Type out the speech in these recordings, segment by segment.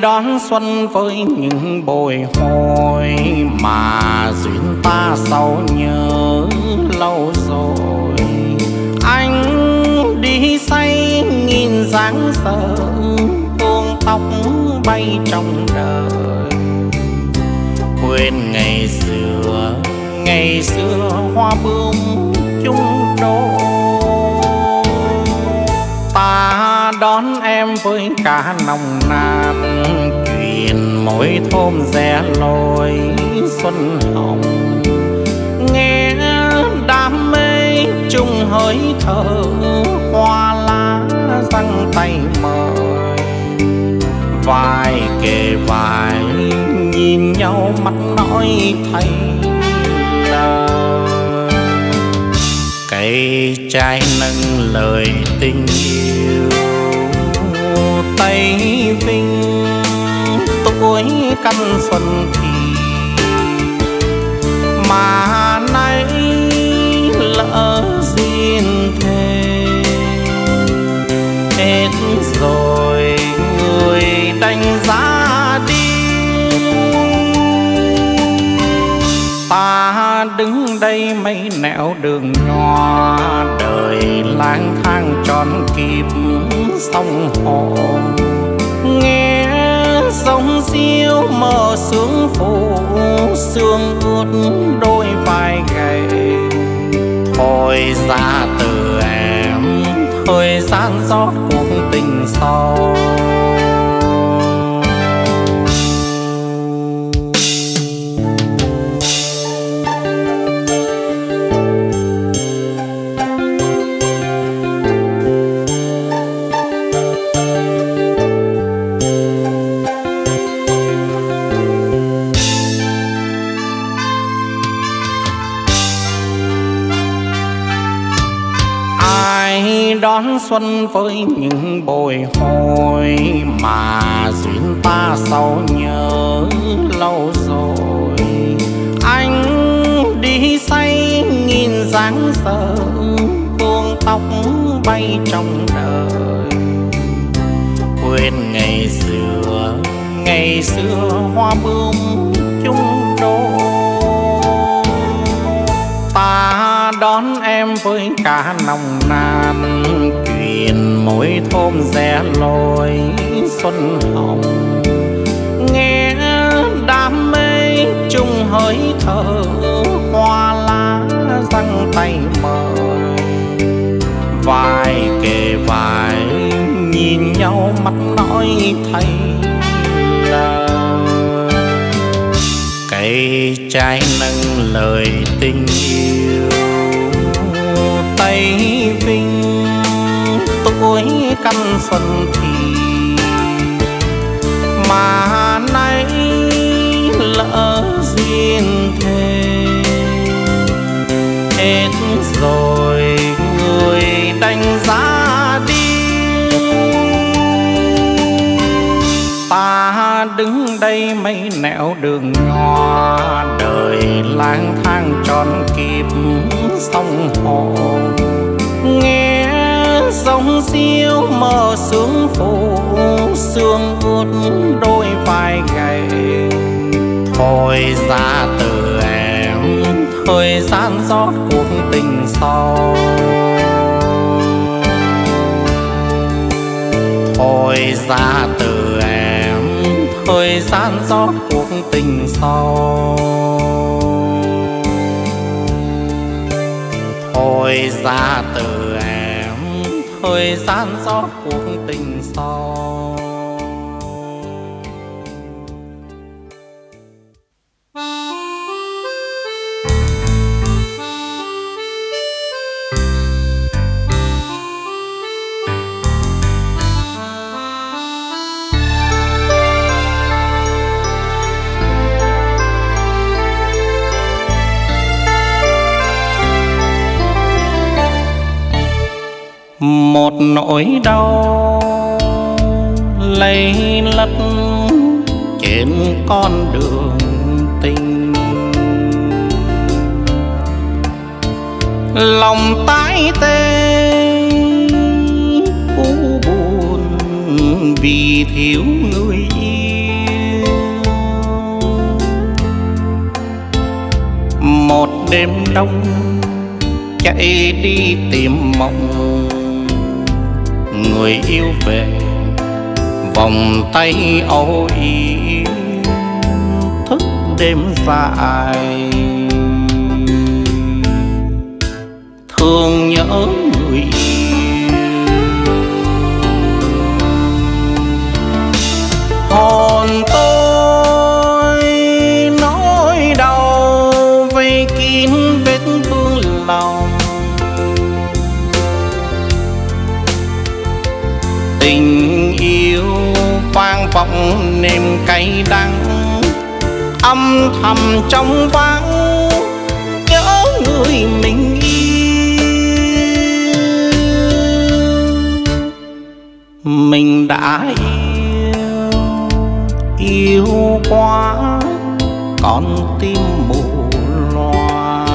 đón xuân với những bồi hồi mà duyên ta sau nhớ lâu rồi. Anh đi say nghìn dáng sợ buông tóc bay trong đời. Quên ngày xưa ngày xưa hoa bướm chung đôi. Ta đón em với cả nồng nàn chuyện mỗi thôn rẽ lối xuân hồng. Nghe đam mê chung hơi thở, hoa lá răng tay mời. Vai kề vai, nhìn nhau mắt nói thay lời. Cây trái nâng lời tình yêu ngày vinh tuổi căn xuân thì. Mà nay lỡ duyên thề hết rồi, người đánh giá đi. Ta đứng đây mấy nẻo đường nhỏ, đời lang thang tròn kịp sông hồ. Nghe sông diêu mờ sương phủ, sương ướt đôi vai gầy. Thôi ra từ em, thời gian gió cuộc tình sâu. Đón xuân với những bồi hồi mà duyên ta sau nhớ lâu rồi. Anh đi say nghìn dáng sợ buông tóc bay trong đời quên ngày xưa ngày xưa hoa bướm đón em với cả nồng nàn. Chuyện mỗi thôn rẽ lối xuân hồng. Nghe đam mê chung hơi thở, hoa lá răng tay mời. Vai kề vai nhìn nhau mắt nói thay lời. Cây trái nâng lời tình yêu ngày vinh tuổi căn xuân thì. Mà nay lỡ duyên thề hết rồi, người đánh giá đi. Ta đứng đây mấy nẻo đường nhỏ đời lang thang tròn kịp sông hồ sóng diêu mờ sương phủ, sương ướt đôi vai gầy. Thôi ra từ em, thời gian gió cuộc tình sau. Thôi ra từ em, thời gian gió cuộc tình sau. Thôi ra từ thời gian gió cuộc tình một nỗi đau. Lây lất trên con đường tình. Lòng tái tê, u buồn vì thiếu người yêu. Một đêm đông chạy đi tìm mộng người yêu về vòng tay âu yếm thức đêm dài. Thương nhớ người yêu tình yêu vang vọng nềm cay đắng âm thầm trong vắng, nhớ người mình yêu. mình đã yêu yêu quá con tim mù loa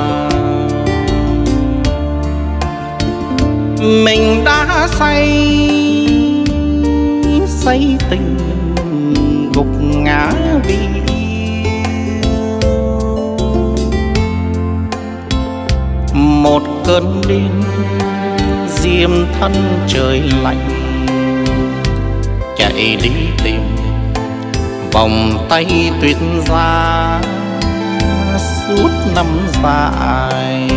mình đã say say tình gục ngã vì một cơn điên diêm thân trời lạnh chạy đi tìm vòng tay tuyệt ra suốt năm dài.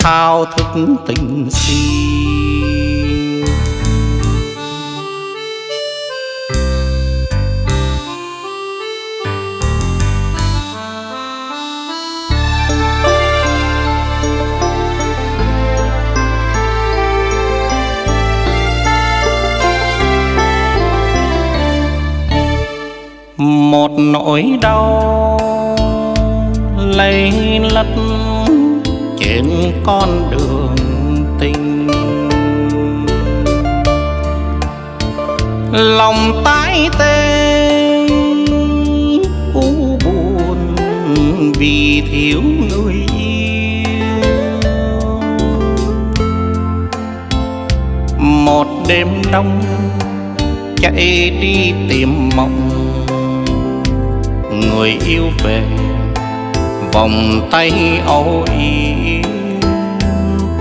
Thao thức tình si một nỗi đau. Lây lất trên con đường tình. Lòng tái tê, u buồn vì thiếu người yêu. Một đêm đông, chạy đi tìm mộng người yêu về vòng tay âu yếm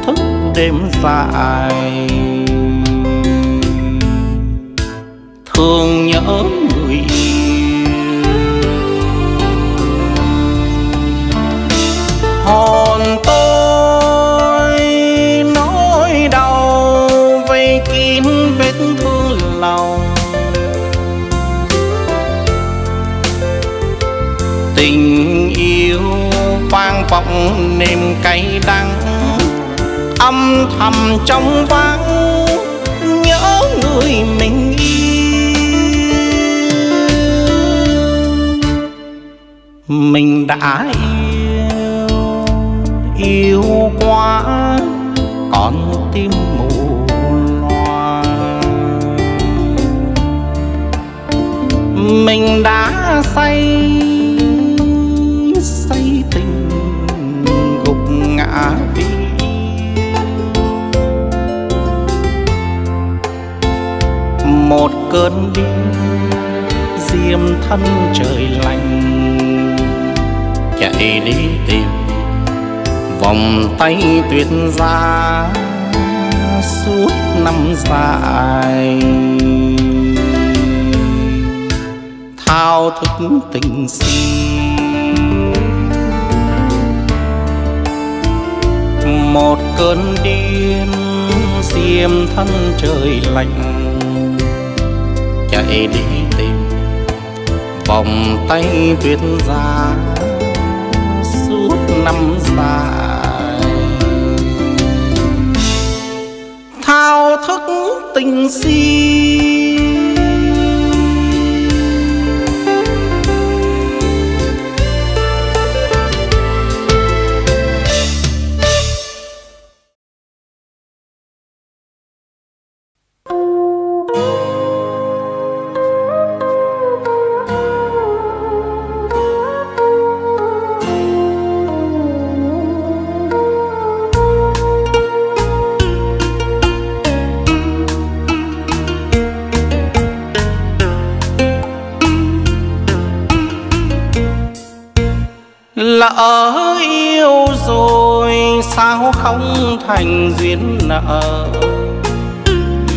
thức đêm dài. Vọng cay đắng. Âm thầm trong vắng, nhớ người mình yêu. Mình đã yêu yêu quá, còn tim mù loa mình đã say một cơn điên diêm thân trời lạnh chạy đi tìm vòng tay tuyệt ra suốt năm dài. Thao thức tình si, một cơn điên, diêm thân trời lạnh lại đi tìm. Vòng tay tuyết ra suốt năm dài. Thao thức tình si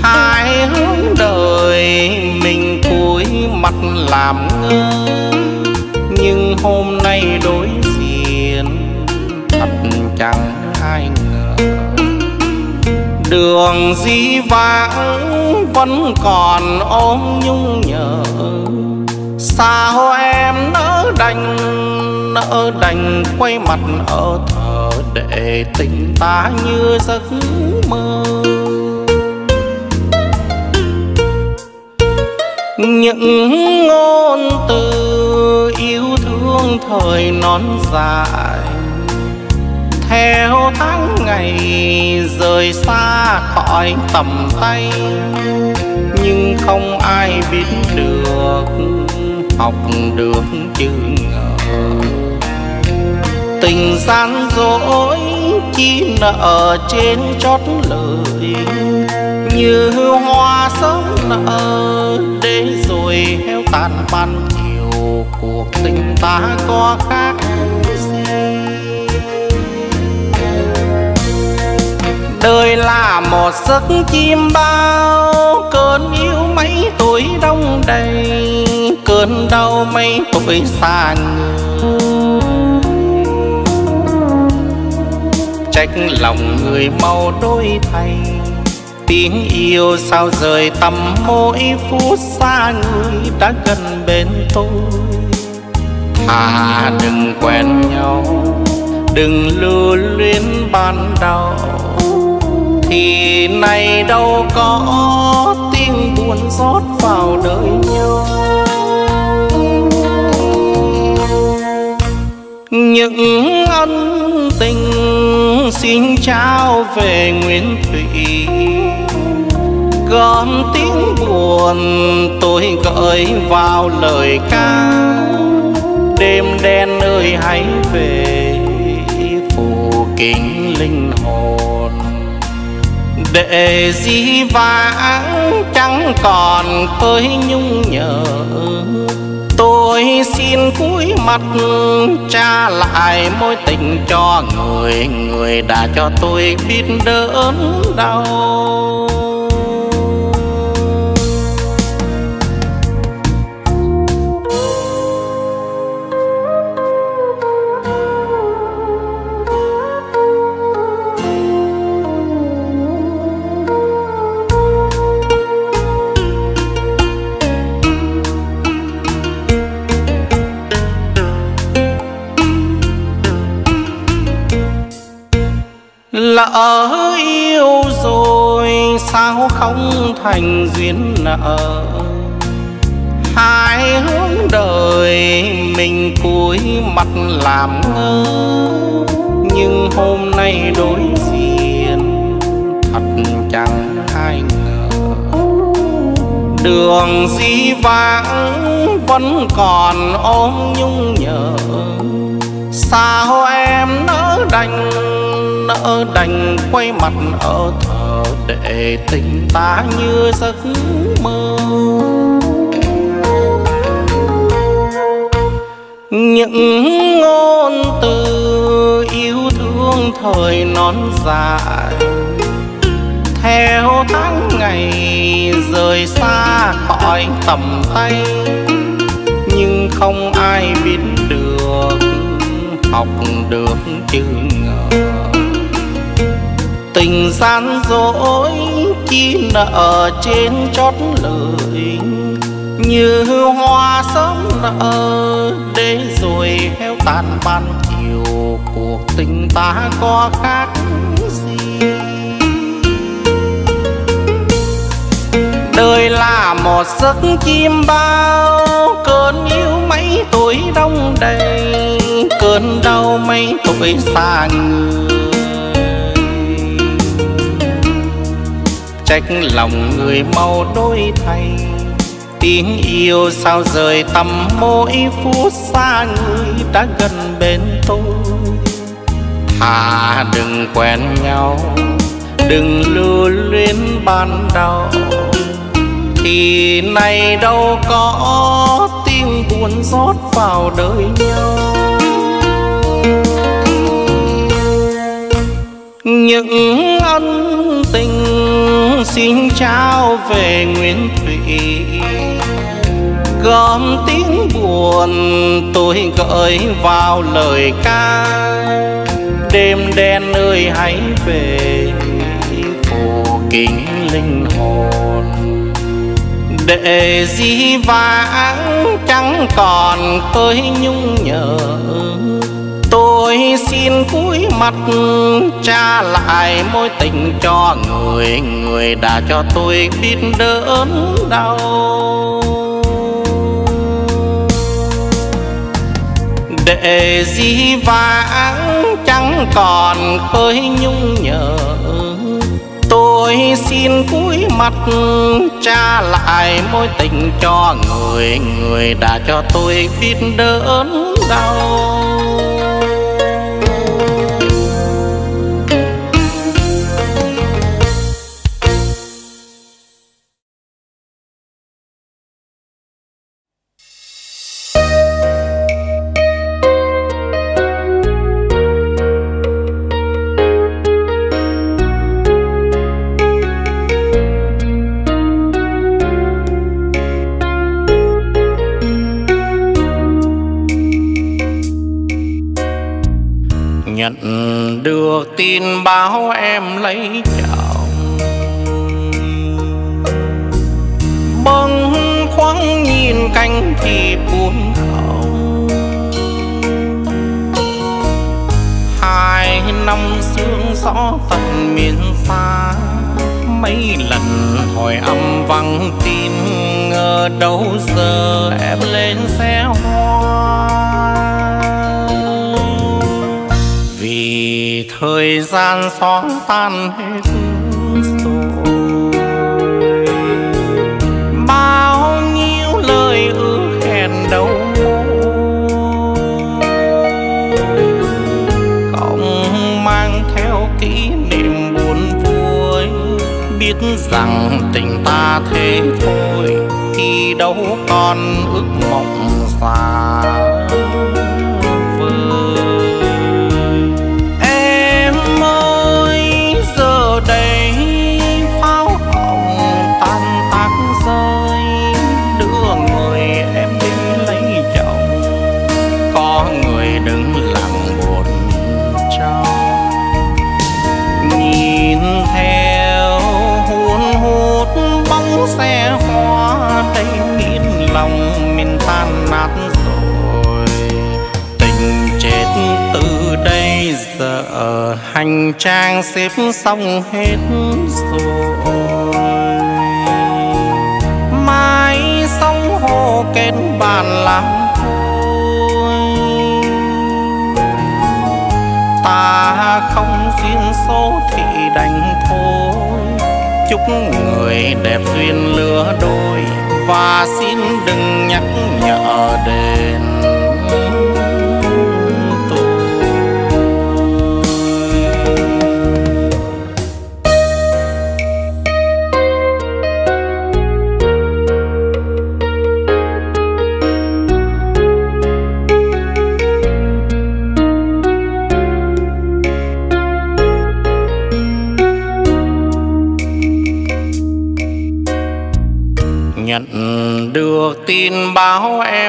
hai hướng đời mình cúi mặt làm ngơ. Nhưng hôm nay đối diện, thật chẳng ai ngờ. Đường di vãng vẫn còn ôm nhung nhớ sao em nỡ đành nỡ đành quay mặt ở thờ tình ta như giấc mơ. Những ngôn từ yêu thương thời non dài, theo tháng ngày rời xa khỏi tầm tay. Nhưng không ai biết được, học được chữ ngờ. Tình gian dối chi nợ trên chót lời. Như hoa sớm nở để rồi heo tàn ban chiều cuộc tình ta có khác gì? Đời là một giấc chim bao, cơn yêu mấy tuổi đông đầy, cơn đau mấy tuổi xa người trách lòng người mau đôi thay. Tiếng yêu sao rời tầm mỗi phút xa người đã gần bên tôi. Thà đừng quen nhau, đừng lưu luyến ban đầu. Thì nay đâu có tiếng buồn rót vào đời nhau. Những ân tình xin trao về nguyên thủy. Gom tiếng buồn tôi gợi vào lời ca. Đêm đen ơi hãy về phù kính linh hồn. Để di vãng chẳng còn khơi nhung nhớ tôi xin cúi mặt trả lại mối tình cho người người đã cho tôi biết đớn đau. Sao không thành duyên nợ? Hai hướng đời mình cúi mặt làm ngơ, nhưng hôm nay đối diện thật chẳng ai ngờ. Đường di vãng vẫn còn ôm nhung nhớ sao em nỡ đành nỡ đành quay mặt ở thờ để tình ta như giấc mơ. Những ngôn từ yêu thương thời non dài, theo tháng ngày rời xa khỏi tầm tay. Nhưng không ai biết được, học được chừng tình gian dối, chi nợ trên chót lời. Như hoa sớm nở, để rồi heo tàn ban chiều cuộc tình ta có khác gì? Đời là một giấc chim bao, cơn yêu mấy tuổi đông đầy. Cơn đau mấy tuổi xa người. Trách lòng người mau đôi thay. Tiếng yêu sao rời tầm mỗi phút xa người đã gần bên tôi. Thà đừng quen nhau, đừng lưu luyến ban đầu. Thì nay đâu có tiếng buồn rót vào đời nhau. Những ân tình xin trao về nguyên Thủy gom tiếng buồn tôi gợi vào lời ca. Đêm đen ơi hãy về phù kính linh hồn. Để di vãng chẳng còn khơi nhung nhớ tôi xin cúi mặt trả lại mối tình cho người người đã cho tôi biết đớn đau. Để di vãng chẳng còn khơi nhung nhớ tôi xin cúi mặt trả lại mối tình cho người người đã cho tôi biết đớn đau. Bảo em lấy chồng? Bâng khoáng nhìn cánh thì buồn không hai năm sương gió tận miền xa mấy lần hỏi âm vắng tim, ngờ đâu giờ em lên xe hoa. Thời gian xóa tan hết rồi. Bao nhiêu lời ước hẹn đâu không mang theo kỷ niệm buồn vui, biết rằng tình ta thế thôi, thì đâu còn ước mộng xa. Hành trang xếp xong hết rồi. Mai sông hồ kết bàn làm thôi ta không duyên số thì đành thôi. Chúc người đẹp duyên lứa đôi, và xin đừng nhắc nhở đến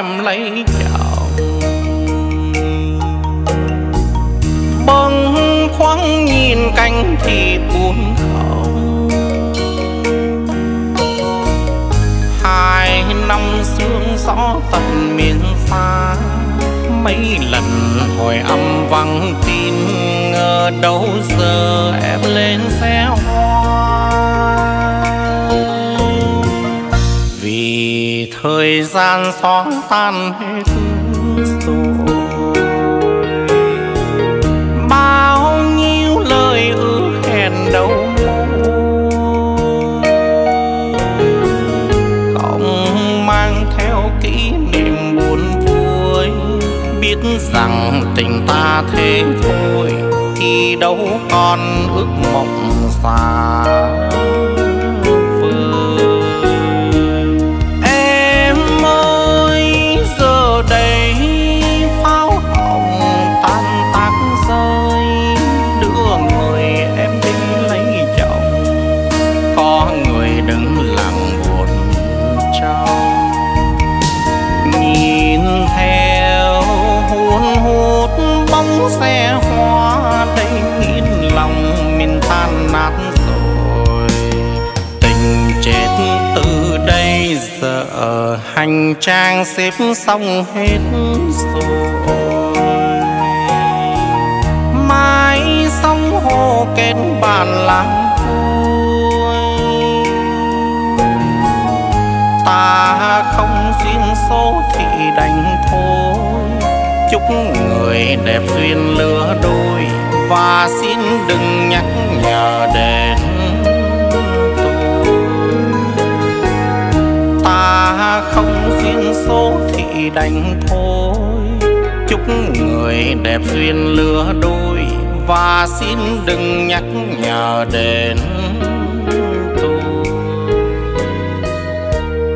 em lấy chồng. Bâng khoáng nhìn cánh thì buồn không. Hai năm sương gió tận miền xa mấy lần hồi âm vắng tin, ngờ đâu giờ em lên xe hoa. Thời gian xóa tan hết rồi. Bao nhiêu lời ước hẹn đâu không mang theo kỷ niệm buồn vui, biết rằng tình ta thế thôi thì đâu còn ước mộng xa hành trang xếp xong hết rồi. Mai sông hồ kết bàn làm ta không duyên số thì đành thôi. Chúc người đẹp duyên lứa đôi. Và xin đừng nhắc nhở đến số thì đành thôi. Chúc người đẹp duyên lứa đôi và xin đừng nhắc nhở đến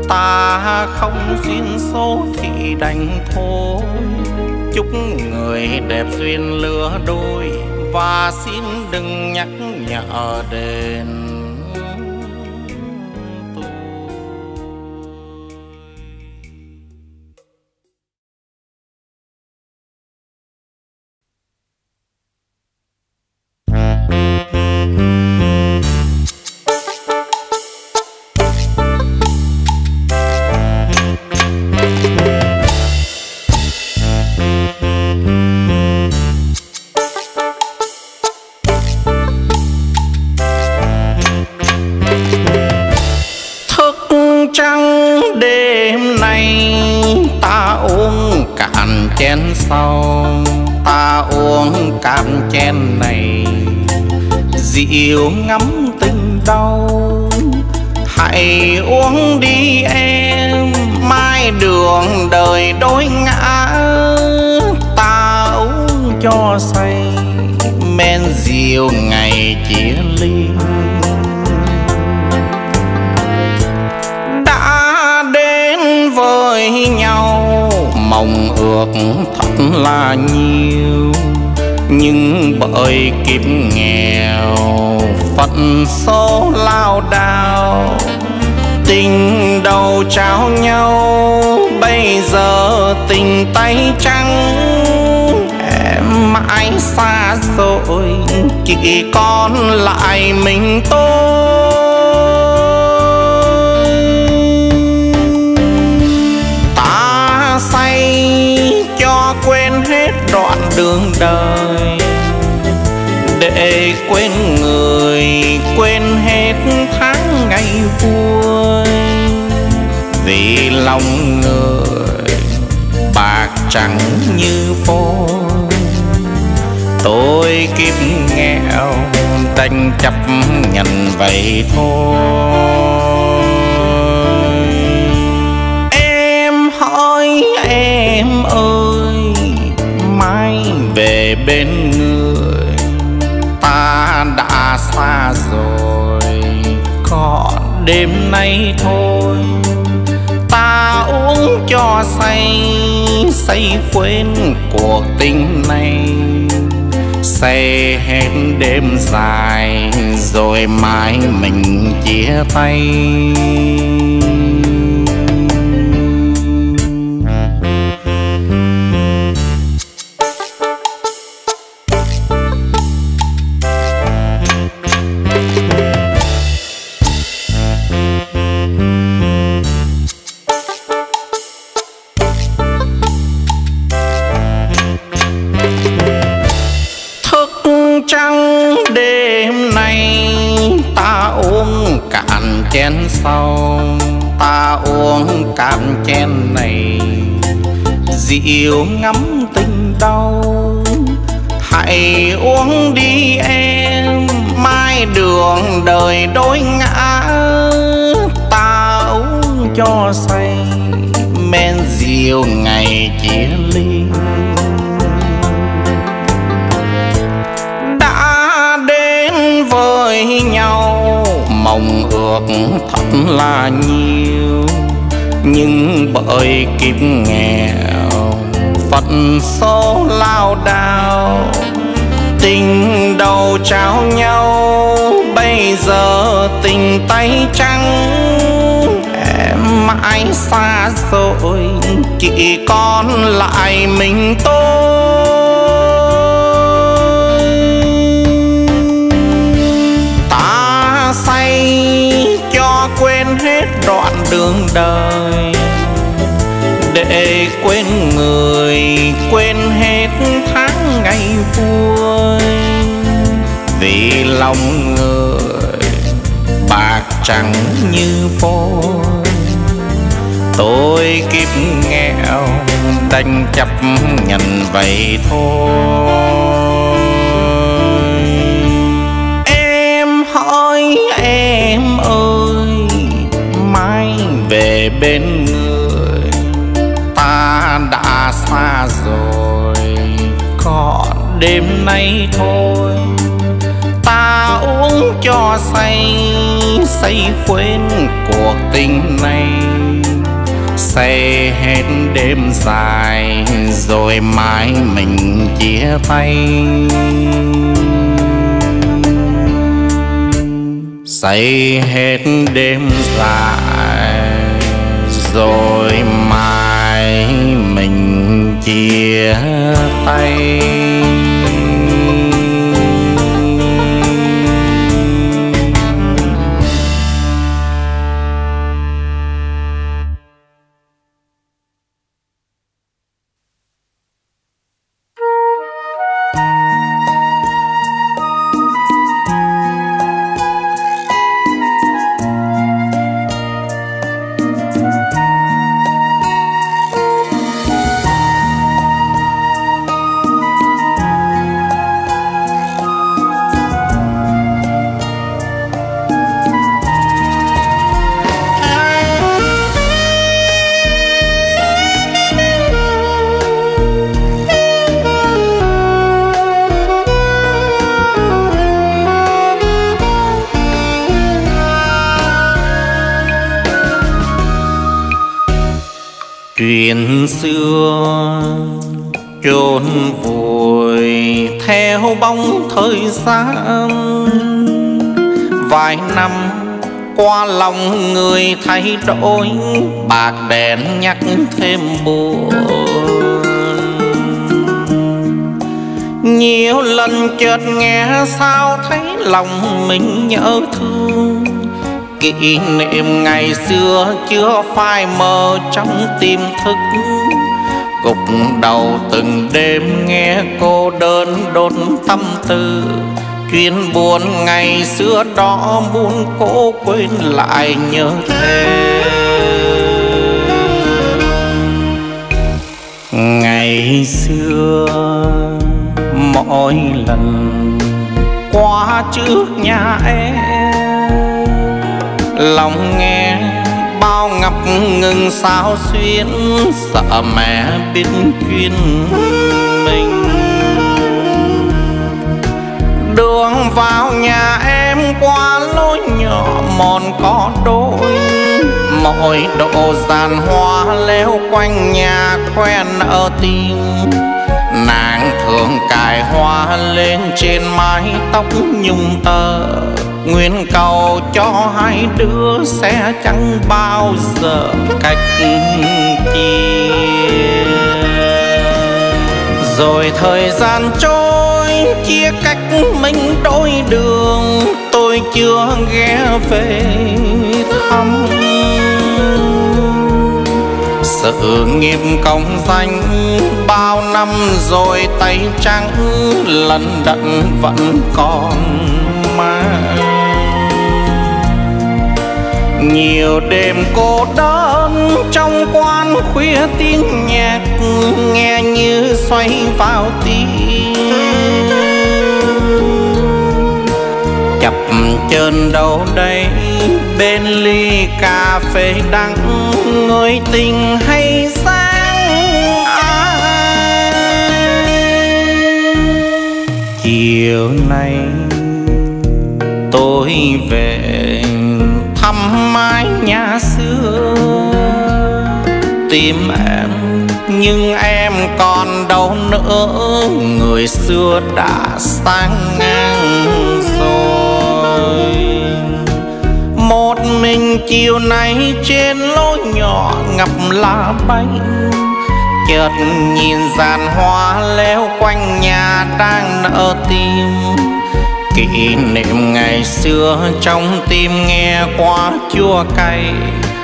ta không duyên số thì đành thôi. Chúc người đẹp duyên lứa đôi và xin đừng nhắc nhở đến chỉ còn lại mình tôi. Ta say cho quên hết đoạn đường đời, để quên người, quên hết tháng ngày vui vì lòng người bạc trắng như phôi tôi kiếp nghèo đành chấp nhận vậy thôi. Em hỏi em ơi, mai về bên người, ta đã xa rồi có đêm nay thôi. Ta uống cho say say quên cuộc tình này say hết đêm dài rồi mai mình chia tay. Ngắm tình đau. Hãy uống đi em, mai đường đời đôi ngã. Ta uống cho say, men rượu ngày chia ly. Đã đến với nhau, mong ước thật là nhiều. Nhưng bởi kiếp nghèo phận số lao đao tình đầu trao nhau, bây giờ tình tay trắng. Em mãi xa rồi, chỉ còn lại mình tôi. Say cho quên hết đoạn đường đời. Để quên người, quên hết tháng ngày vui vì lòng người bạc trắng như phôi. Tôi kiếp nghèo đành chấp nhận vậy thôi. Em hỏi em ơi, mai về bên người đã rồi. Còn đêm nay thôi, ta uống cho say say quên cuộc tình này. Say hết đêm dài rồi mai mình chia tay. Say hết đêm dài rồi chia tay. Hơi xa vài năm qua lòng người thay đổi bạc đèn nhắc thêm buồn. Nhiều lần chợt nghe sao thấy lòng mình nhớ thương. Kỷ niệm ngày xưa chưa phai mờ trong tim thức gục đầu từng đêm, nghe cô đơn đốn tâm tư. Chuyện buồn ngày xưa đó muốn cố quên lại nhớ thêm. Ngày xưa, mỗi lần qua trước nhà em, lòng nghe mau ngập ngừng, sao xuyên sợ mẹ biết chuyện mình. Đường vào nhà em qua lối nhỏ mòn có đôi, mọi độ giàn hoa leo quanh nhà quen ở tim. Nàng thường cài hoa lên trên mái tóc nhung tơ Nguyện cầu cho hai đứa sẽ chẳng bao giờ cách chia. Rồi thời gian trôi, chia cách mình đôi đường, Tôi chưa ghé về thăm. Sự nghiệp công danh bao năm rồi tay trắng lần đận vẫn còn mang nhiều đêm cô đơn trong quan khuya tiếng nhạc, nghe như xoay vào tim. Chập chờn đâu đây, bên ly cà phê đắng, người tình hay sáng chiều nay tôi về mái nhà xưa. Tìm em, nhưng em còn đâu nữa. Người xưa đã sang ngang rồi. Một mình chiều nay trên lối nhỏ ngập lá bánh chợt nhìn dàn hoa leo quanh nhà đang nở tim kỷ niệm ngày xưa trong tim nghe quá chua cay.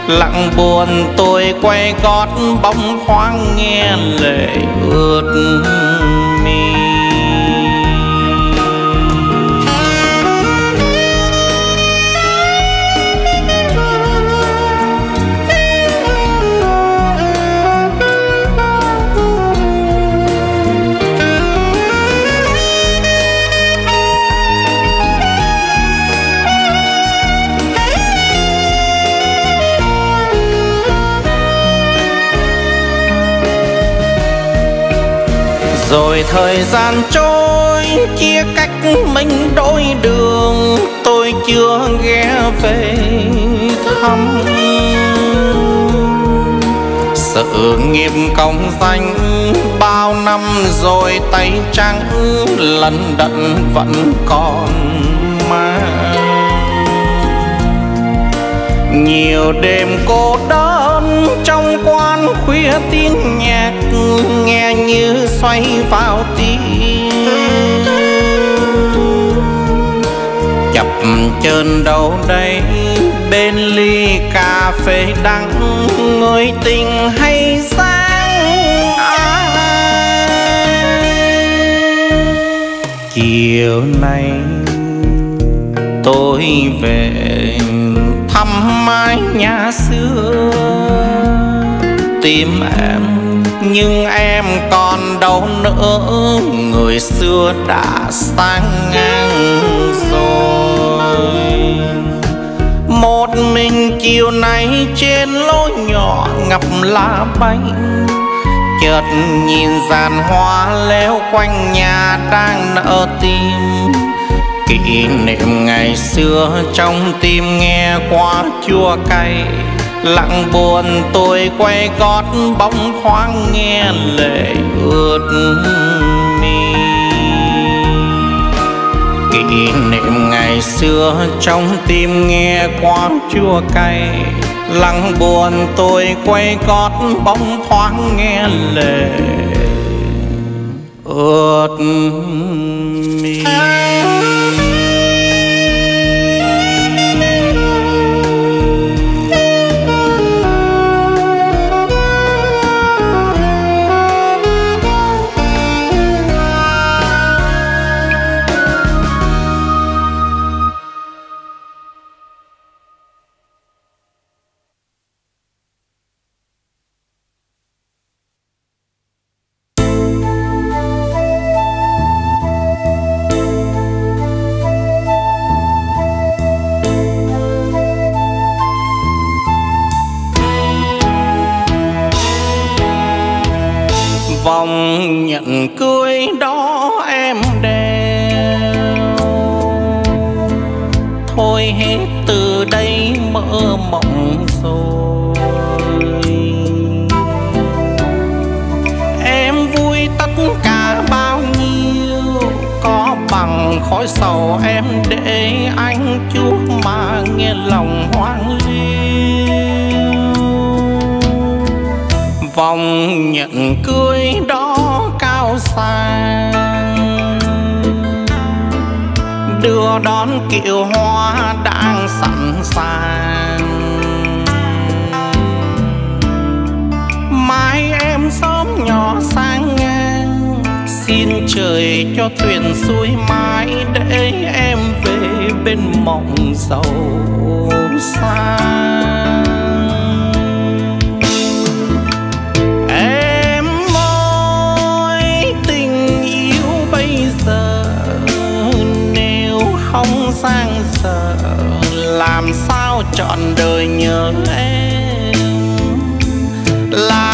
Lặng buồn tôi quay gót bóng khoáng nghe lệ ướt rồi thời gian trôi, chia cách mình đôi đường, tôi chưa ghé về thăm. Sự nghiệp công danh bao năm rồi tay trắng lần đận vẫn còn mang. Nhiều đêm cô đơn khuya tiếng nhạc nghe như xoay vào tim. Chập chờn đâu đây, bên ly cà phê đắng người tình hay sáng chiều nay tôi về thăm mái nhà xưa? Tìm em. Nhưng em còn đâu nữa, người xưa đã sang ngang rồi. Một mình chiều nay trên lối nhỏ ngập lá bánh chợt nhìn dàn hoa leo quanh nhà đang nở tim. Kỷ niệm ngày xưa trong tim nghe quá chua cay lặng buồn tôi quay gót bóng khoáng nghe lệ ướt mi. Kỷ niệm ngày xưa trong tim nghe quá chua cay. Lặng buồn tôi quay gót bóng khoáng nghe lệ ướt mi. Mong mộng giàu sang không sang giờ làm sao trọn đời nhớ em? Làm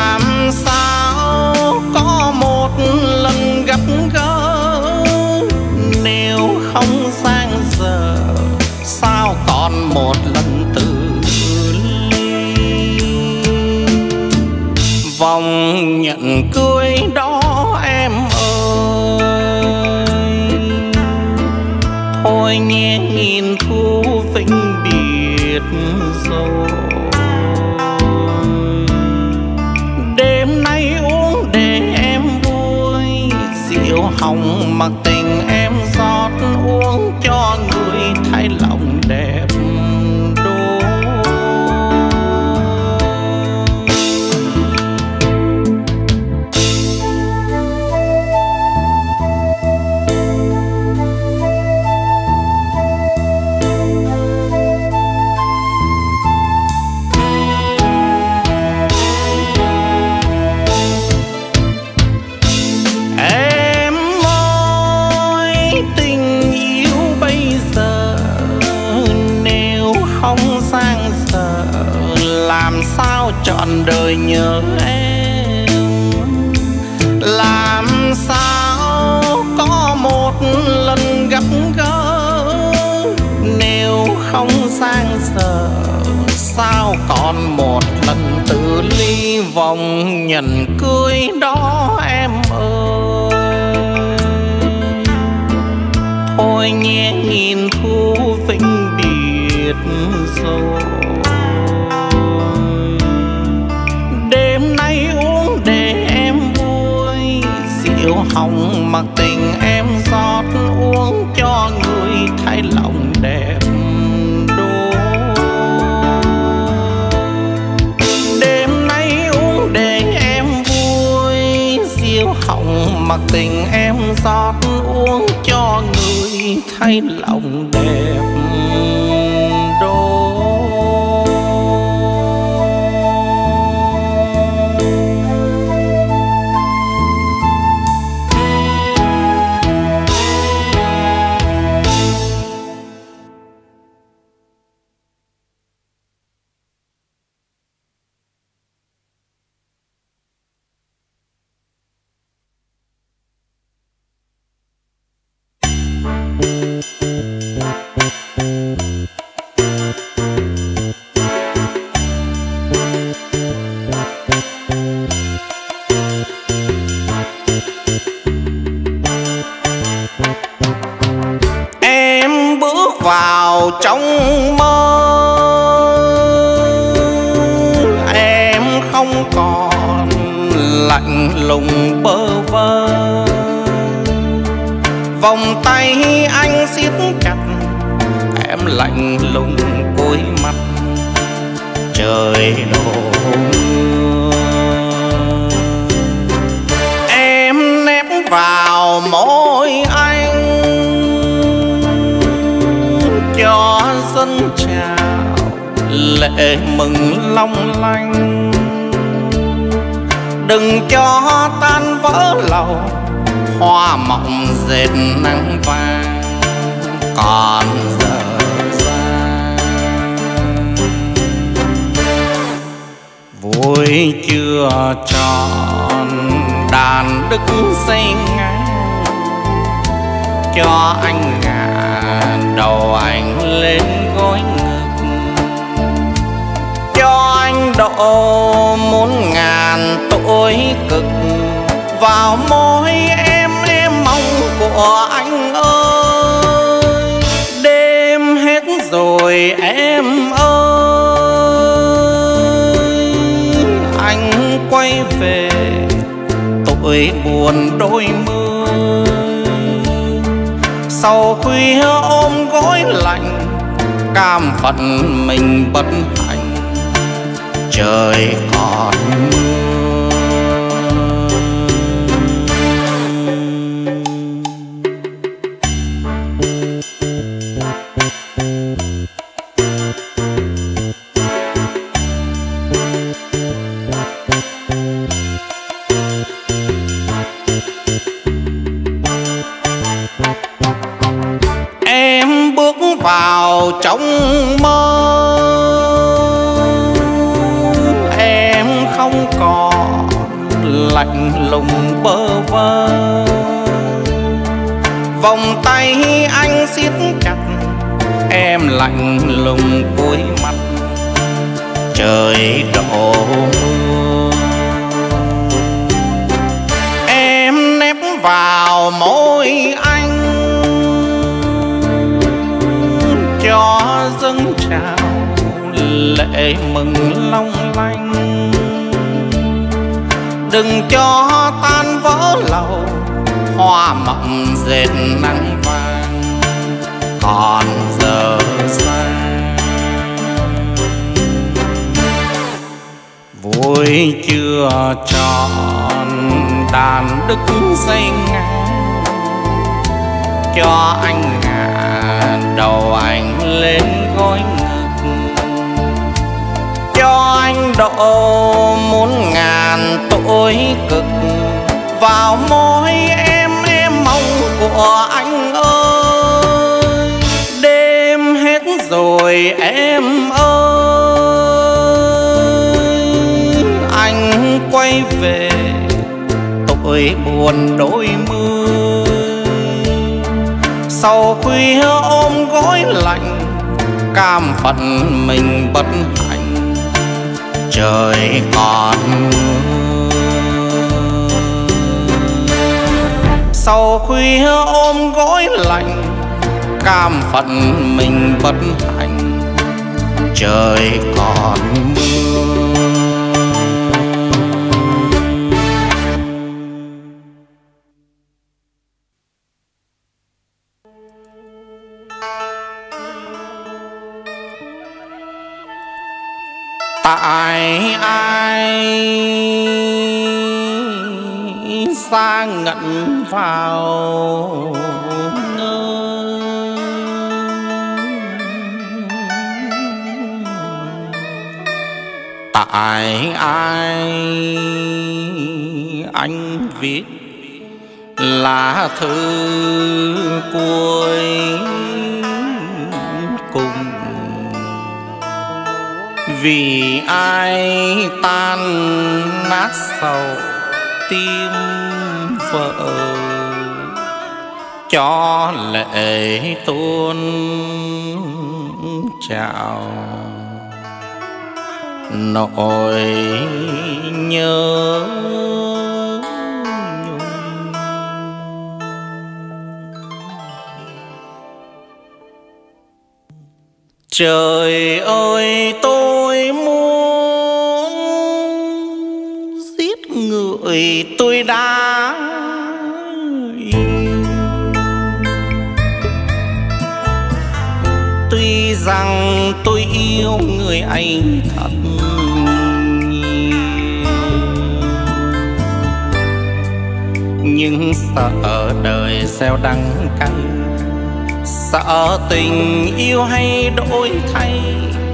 Ông nhìn cưới đó. Tình em giọt uống cho người thay lòng đẹp lùng bơ vơ vòng tay anh siết chặt, em lạnh lùng cúi mặt. Trời đổ mưa. Em nép vào môi anh. Cho dân chào lệ mừng long lanh đừng cho tan vỡ lòng. Hoa mộng dệt nắng vàng, còn giờ ra vui chưa tròn đàn đức xây ngang, cho anh ngả đầu anh lên gối ngực. Cho anh độ muốn ngàn tôi cực, vào môi em em mong của anh ơi. Đêm hết rồi em ơi. Anh quay về, tuổi buồn đôi mươi. Sau khuya ôm gối lạnh, cam phận mình bất hạnh. Trời còn mưa tay anh siết chặt, em lạnh lùng cúi mặt. Trời đổ mưa, em nép vào môi anh. Cho dâng trào lệ mừng long lanh. Đừng cho tan vỡ lầu hoa mộng dệt nắng vàng, còn giờ sang. Vui chưa tròn đàn đức xây ngang, cho anh ngả đầu anh lên gối ngực. Cho anh độ muốn ngàn tuổi cực, vào môi em của anh ơi, đêm hết rồi em ơi. Anh quay về, tôi buồn đôi mươi. Sau khuya ôm gối lạnh, cam phận mình bất hạnh. Trời còn mưa sau khuya ôm gối lạnh cam phận mình bất hạnh trời còn mưa. Ngận ngẩn vào tại ai anh viết lá thư cuối cùng? Vì ai tan nát sầu tim? Phở. Cho lệ tuôn chào. Nỗi nhớ trời ơi, tôi muốn giết người tôi đã rằng tôi yêu người anh thật nhưng sợ đời gieo đắng cay, sợ tình yêu hay đổi thay,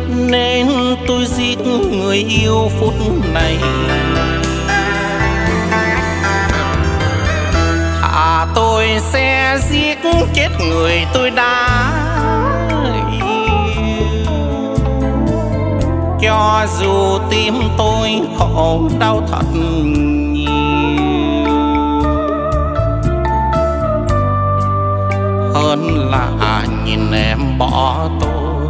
nên tôi giết người yêu phút này. Thà tôi sẽ giết chết người tôi đã cho dù tim tôi khổ đau thật hơn là nhìn em bỏ tôi,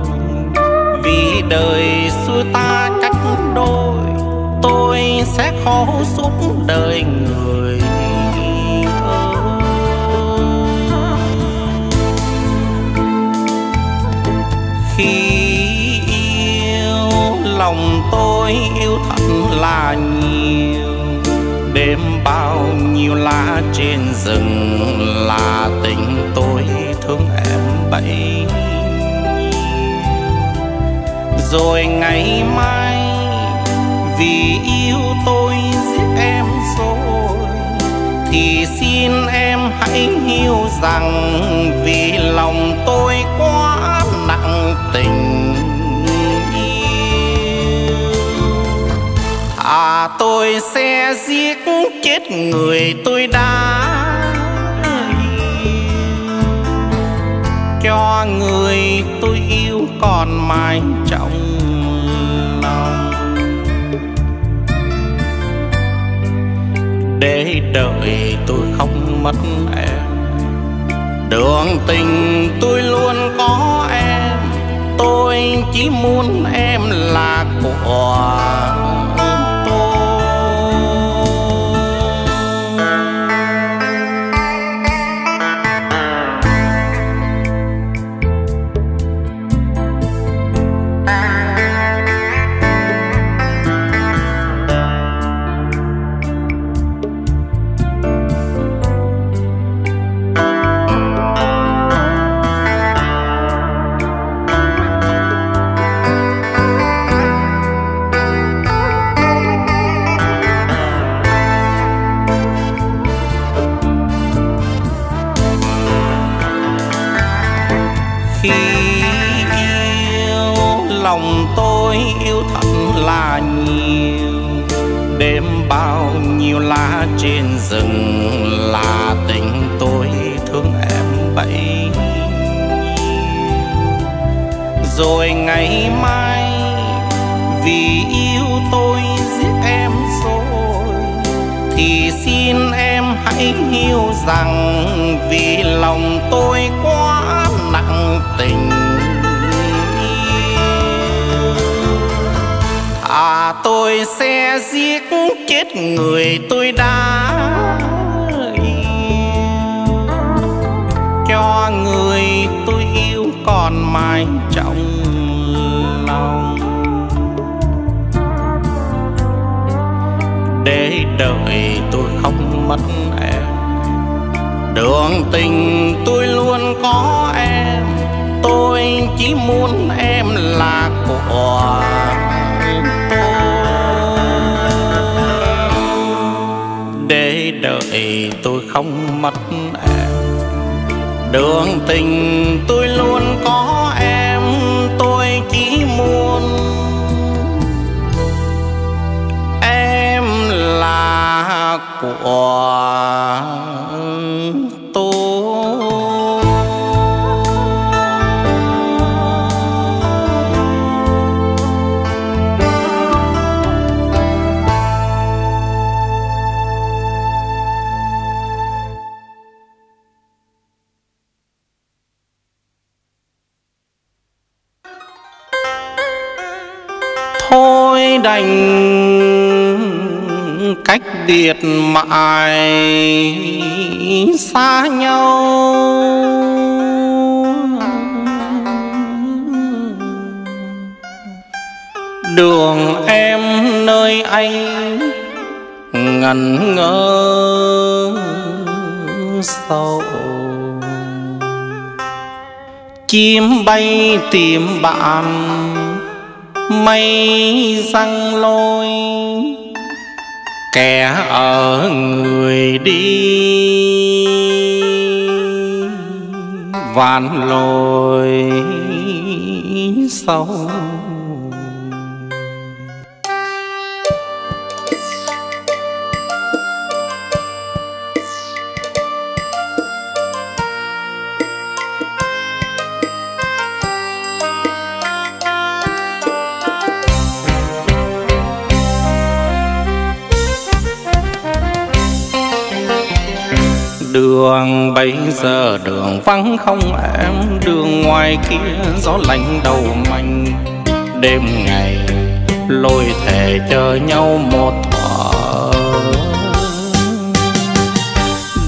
vì đời xưa ta cách đôi, tôi sẽ khổ suốt đời người. Tôi yêu thật là nhiều. Đêm bao nhiêu lá trên rừng là tình tôi thương em bấy rồi ngày mai vì yêu tôi giết em rồi, thì xin em hãy hiểu rằng vì lòng tôi quá nặng tình. Tôi sẽ giết chết người tôi đã cho người tôi yêu còn mãi trong lòng. Để đợi tôi không mất em, đường tình tôi luôn có em. Tôi chỉ muốn em là của yêu tôi giết em rồi, thì xin em hãy hiểu rằng vì lòng tôi quá nặng tình. À tôi sẽ giết chết người tôi đã yêu. Cho người tôi yêu còn mãi đời đợi tôi không mất em. Đường tình tôi luôn có em, tôi chỉ muốn em là của để đợi tôi không mất em, đường tình tôi luôn có là của đành biệt mãi xa nhau. Đường em nơi anh ngẩn ngơ sâu. Chim bay tìm bạn, mây răng lôi kẻ ở người đi. Vạn lối sâu đường bây giờ đường vắng không em đường ngoài kia gió lạnh đầu manh đêm ngày lôi thề chờ nhau một thở.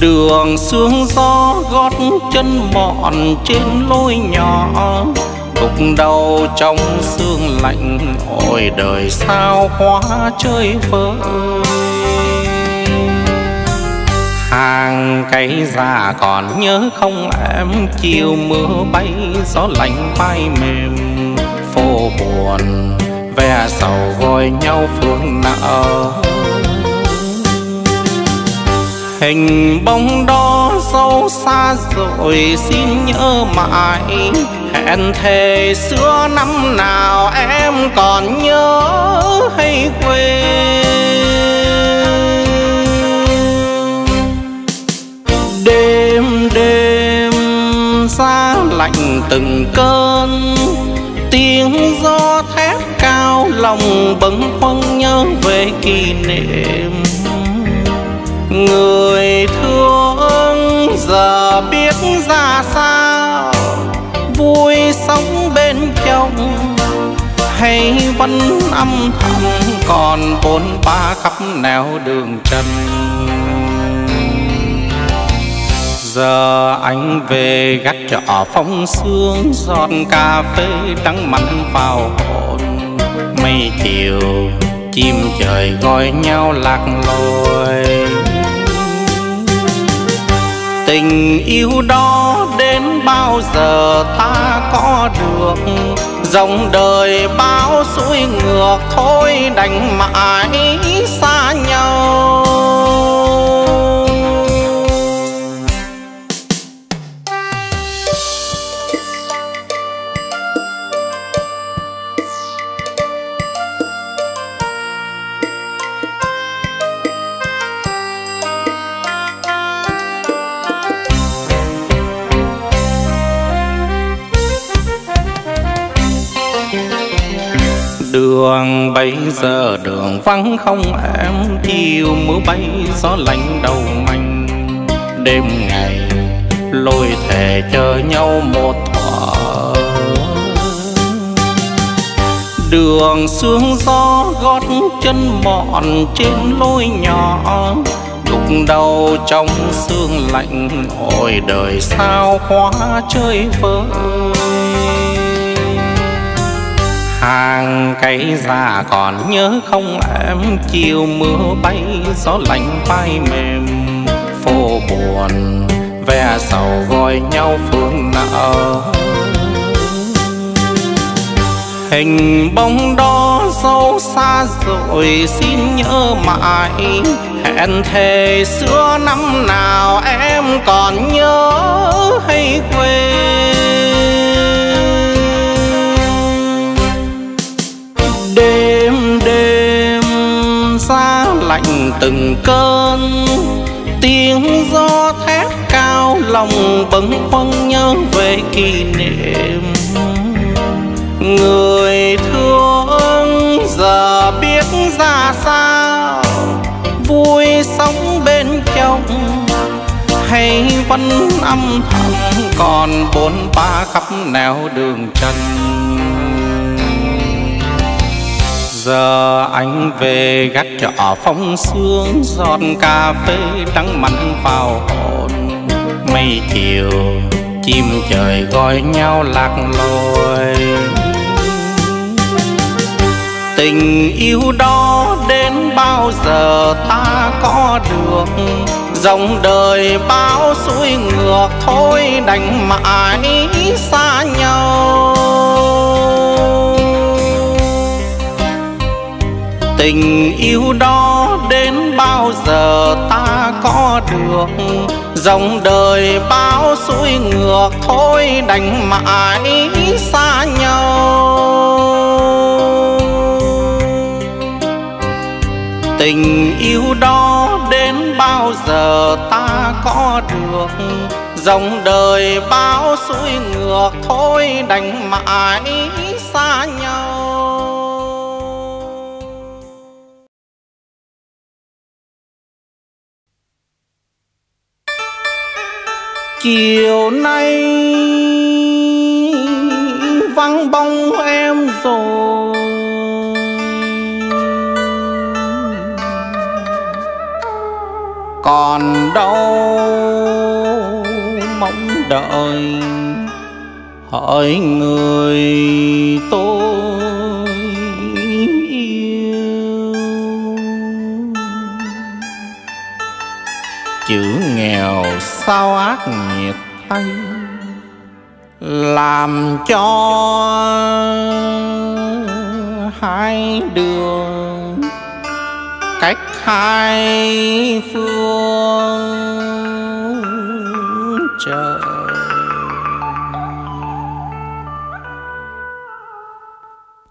Đường sương gió gót chân mòn trên lối nhỏ. Cục đầu trong sương lạnh, ôi đời sao hóa chơi vơi hàng cây già còn nhớ không em. Chiều mưa bay, gió lạnh vai mềm. Phố buồn, ve sầu gọi nhau phương nào hình bóng đó sâu xa rồi xin nhớ mãi. Hẹn thề xưa năm nào em còn nhớ hay quên. Xa lạnh từng cơn. Tiếng gió thét cao, lòng bâng khuâng nhớ về kỷ niệm. Người thương giờ biết ra sao? Vui sống bên chồng hay vẫn âm thầm còn bốn ba khắp nẻo đường trần? Giờ anh về gác trọ phong sương, giọt cà phê đắng mặn vào hồn. Mây chiều, chim trời gọi nhau lạc lối. Tình yêu đó đến bao giờ ta có được? Dòng đời bao suối ngược thôi, đành mãi xa đường bây giờ đường vắng không em chiều mưa bay gió lạnh đầu manh đêm ngày lôi thề chờ nhau một thỏa. Đường sương gió gót chân mòn trên lối nhỏ, đục đầu trong sương lạnh ngồi đời sao khóa chơi vơi. Hàng cây già còn nhớ không em. Chiều mưa bay, gió lạnh vai mềm. Phố buồn, ve sầu gọi nhau phương nợ hình bóng đó sâu xa rồi xin nhớ mãi. Hẹn thề xưa năm nào em còn nhớ hay quên. Xa lạnh từng cơn. Tiếng gió thét cao lòng bâng khuâng nhớ về kỷ niệm. Người thương giờ biết ra sao? Vui sống bên chồng hay vẫn âm thầm? Còn bốn ba khắp nẻo đường chân giờ anh về gác trọ phong sương, giọt cà phê trắng mặn vào hồn. Mây chiều, chim trời gọi nhau lạc lối. Tình yêu đó đến bao giờ ta có được? Dòng đời bao xuôi ngược, thôi đành mãi xa tình yêu đó đến bao giờ ta có được? Dòng đời bao suối ngược, thôi đành mãi xa nhau. Tình yêu đó đến bao giờ ta có được? Dòng đời bao suối ngược, thôi đành mãi chiều nay vắng bóng em rồi. Còn đâu mong đợi hỏi người tôi yêu. Chữ nghèo sao ác nghiệt làm cho hai đường cách hai phương trời.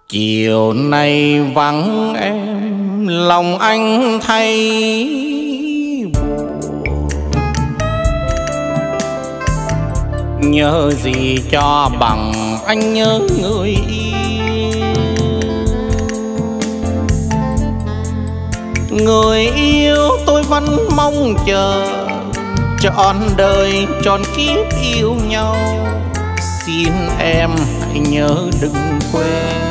Chiều nay vắng em, lòng anh thay nhớ gì cho bằng anh nhớ người yêu. Người yêu tôi vẫn mong chờ, trọn đời trọn kiếp yêu nhau. Xin em hãy nhớ đừng quên.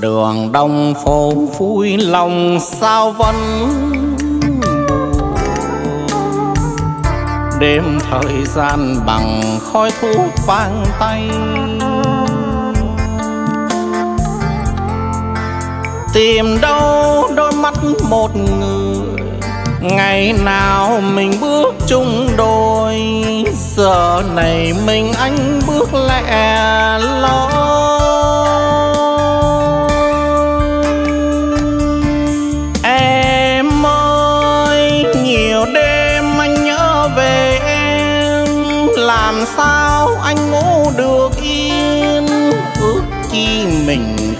Đường đông phố vui lòng sao vẫn đêm thời gian bằng khói thuốc vang tay. Tìm đâu đôi mắt một người, ngày nào mình bước chung đôi. Giờ này mình anh bước lẻ loi.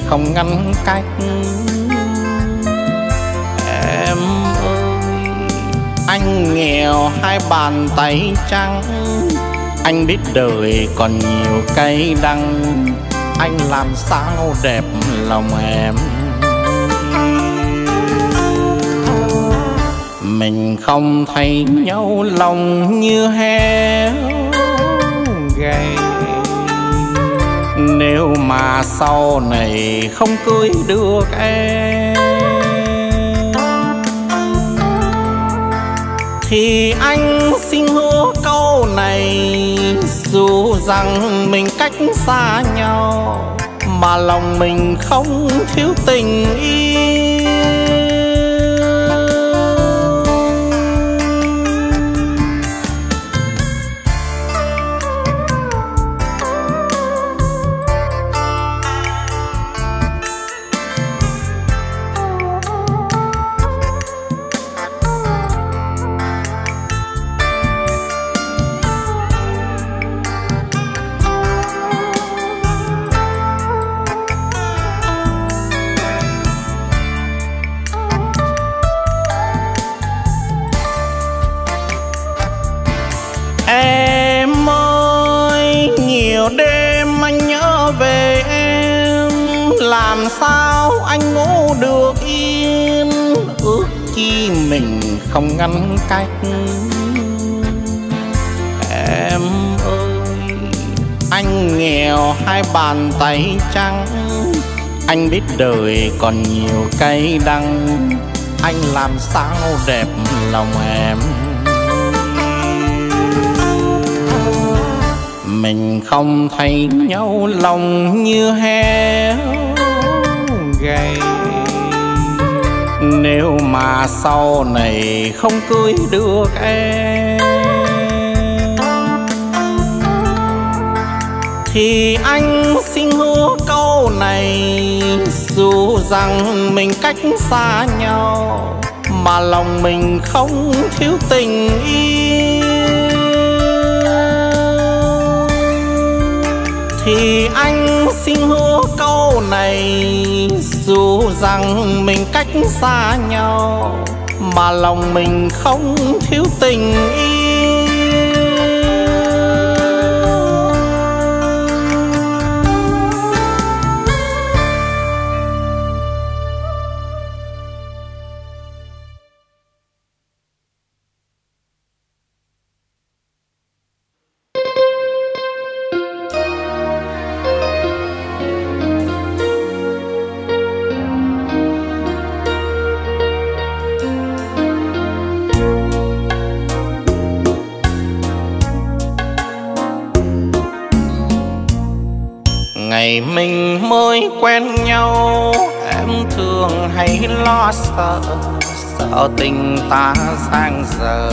Không ngăn cách. Em ơi, anh nghèo hai bàn tay trắng. Anh biết đời còn nhiều cay đắng. Anh làm sao đẹp lòng em? Mình không thấy nhau lòng như heo. Gầy nếu mà sau này không cưới được em, thì anh xin hứa câu này, dù rằng mình cách xa nhau, mà lòng mình không thiếu tình yêu. Khi chi mình không ngăn cách. Em ơi, anh nghèo hai bàn tay trắng. Anh biết đời còn nhiều cay đắng. Anh làm sao đẹp lòng em? Mình không thấy nhau lòng như heo. Gầy nếu mà sau này không cưới được em, thì anh xin hứa câu này, dù rằng mình cách xa nhau, mà lòng mình không thiếu tình yêu. Thì anh xin hứa câu này dù rằng mình cách xa nhau mà lòng mình không thiếu tình yêu quen nhau, em thường hay lo sợ sợ tình ta sang giờ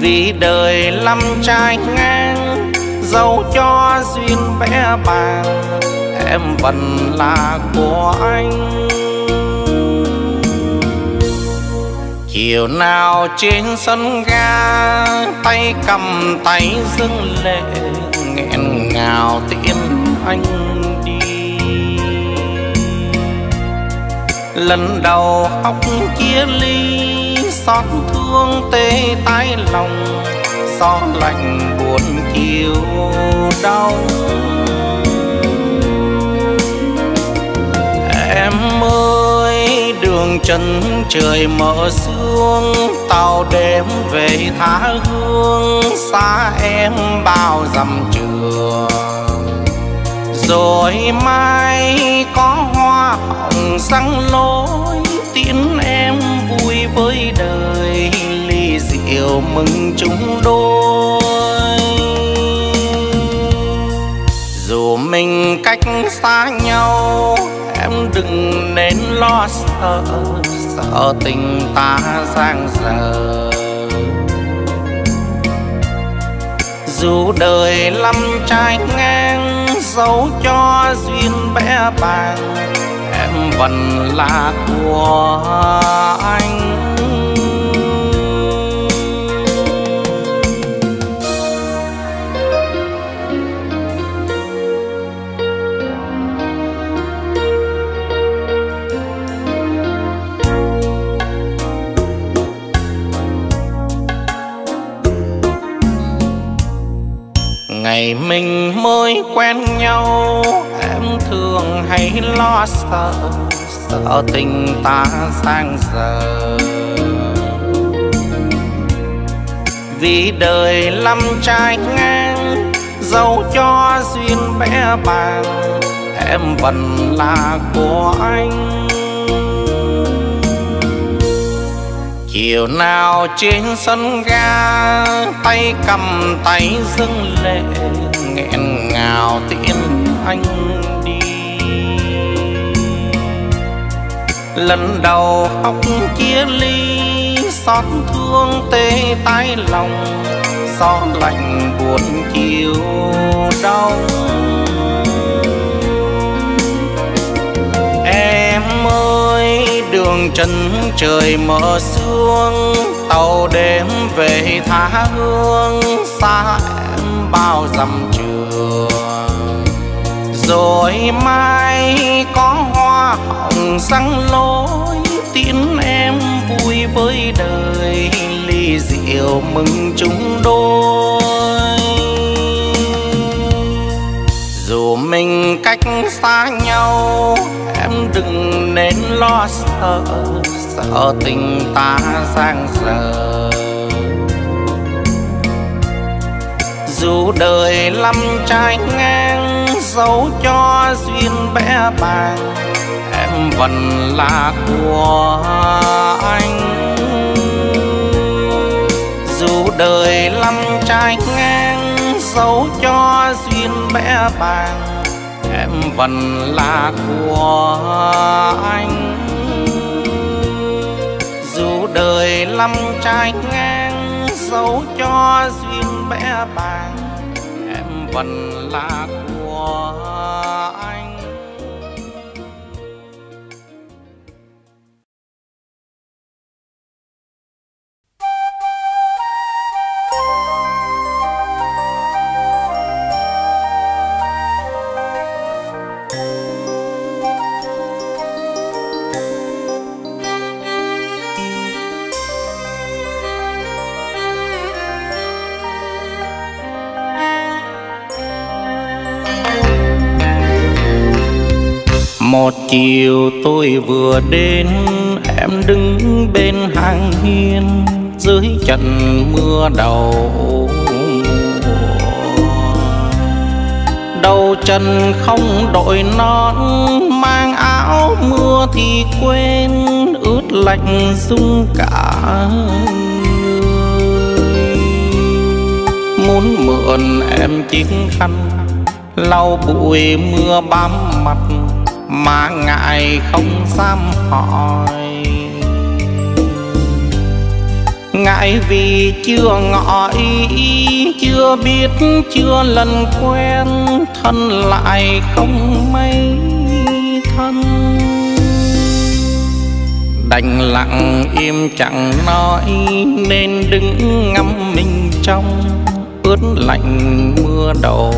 vì đời lắm trai ngang dẫu cho duyên bé bàng em vẫn là của anh. Chiều nào trên sân ga, tay cầm tay dưng lệ ngào tiễn anh đi. Lần đầu khóc chia ly, xót thương tê tái lòng, gió lạnh buồn chiều đau. Em ơi, đường chân trời mở sương tàu đêm về tha hương, xa em bao dặm trường rồi mai có hoa hồng răng lối tiễn em vui với đời, ly rượu mừng chúng đôi. Dù mình cách xa nhau, em đừng nên lo sợ sợ tình ta giang dở. Dù đời lắm trai ngang dẫu cho duyên bé bàng em vẫn là của anh. Ngày mình mới quen nhau. Em thường hay lo sợ sợ tình ta sang giờ vì đời lắm trai ngang dẫu cho duyên bé bàng, em vẫn là của anh. Chiều nào trên sân ga, tay cầm tay dâng lệ nghẹn ngào tiễn anh đi. Lần đầu khóc chia ly, xót thương tê tái lòng, gió lạnh buồn chiều đông. Em ơi, đường trần trời mở sương tàu đêm về tha hương xa bao dặm trường. Rồi mai có hoa hồng răng lối tiễn em vui với đời, ly rượu mừng chúng đôi. Dù mình cách xa nhau, em đừng nên lo sợ sợ tình ta giang dở. Dù đời lắm trái ngang, dấu cho duyên bé bàng, em vẫn là của anh. Dù đời lắm trái ngang, dấu cho duyên bé bàng, em vẫn là của anh. Dù đời lắm trái ngang, dấu cho duyên bé bàng em vẫn là chiều tôi vừa đến, em đứng bên hàng hiên, dưới trận mưa đầu đầu chân không đội nón, mang áo mưa thì quên, ướt lạnh rung cả muốn mượn em chiếc khăn, lau bụi mưa bám mặt mà ngại không dám hỏi. Ngại vì chưa ngỏ ý, chưa biết, chưa lần quen, thân lại không mấy thân. Đành lặng im chẳng nói, nên đứng ngắm mình trong, ướt lạnh mưa đầu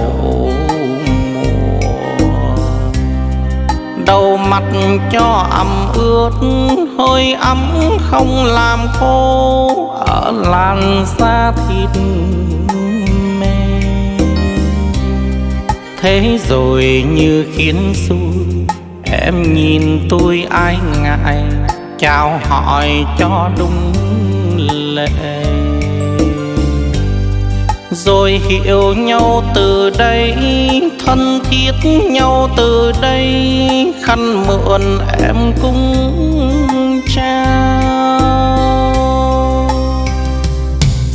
đầu mặt cho ẩm ướt, hơi ấm không làm khô, ở làn da thịt mềm. Thế rồi như khiến xui, em nhìn tôi ai ngại, chào hỏi cho đúng lệ rồi hiểu nhau từ đây, thân thiết nhau từ đây, khăn mượn em cũng trao.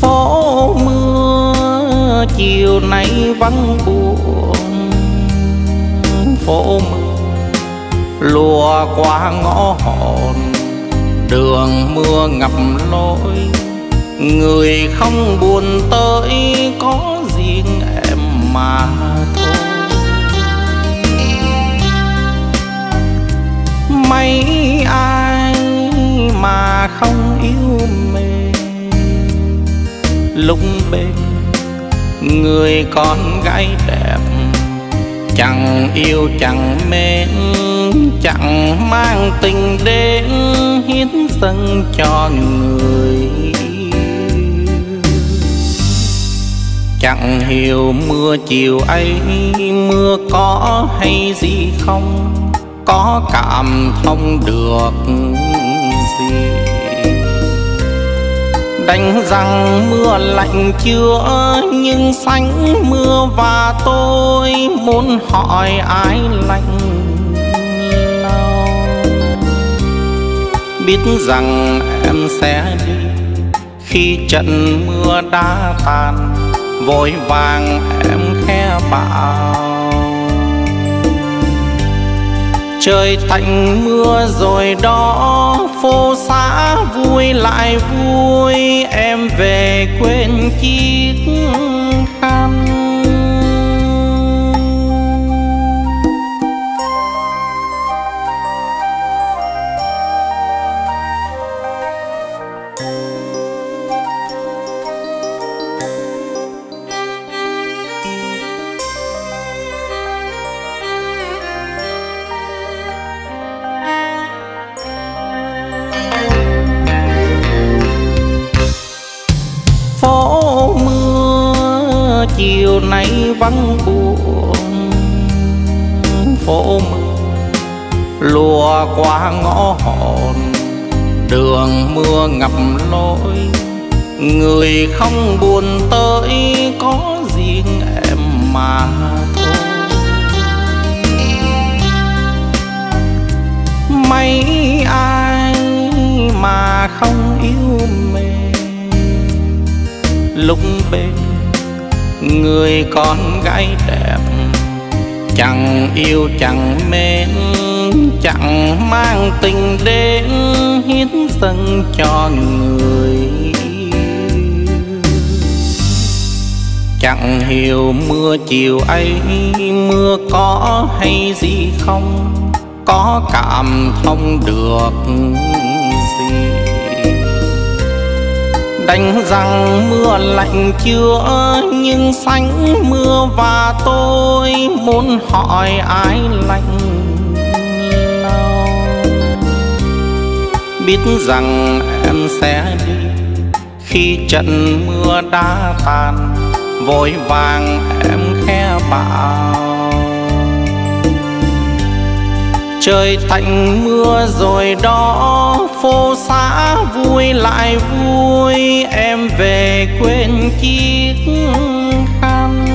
Phố mưa chiều nay vắng buồn phố mưa lùa qua ngõ hòn, đường mưa ngập lối người không buồn tới có riêng em mà thôi. Mấy ai mà không yêu mình lúc bên người con gái đẹp, chẳng yêu chẳng mến chẳng mang tình đến hiến dâng cho người chẳng hiểu mưa chiều ấy mưa có hay gì không? Có cảm thông được gì? Đánh rằng mưa lạnh chưa nhưng sánh mưa và tôi muốn hỏi ai lạnh lâu biết rằng em sẽ đi khi trận mưa đã tàn vội vàng em khe bảo. Trời thành mưa rồi đó, phố xã vui lại vui, em về quên chiếc vắng buồn. Phố mưa lùa qua ngõ hòn. Đường mưa ngập lối, người không buồn tới có riêng em mà thôi. Mấy ai mà không yêu mình lúc bên người con gái đẹp, chẳng yêu chẳng mến, chẳng mang tình đến hiến dâng cho người chẳng hiểu mưa chiều ấy, mưa có hay gì không, có cảm thông được gì? Đánh rằng mưa lạnh chưa nhưng sánh mưa và tôi muốn hỏi ai lạnh lâu biết rằng em sẽ đi khi trận mưa đã tàn vội vàng em khe bảo. Trời tạnh mưa rồi đó, phố xã vui lại vui, em về quên chiếc khăn.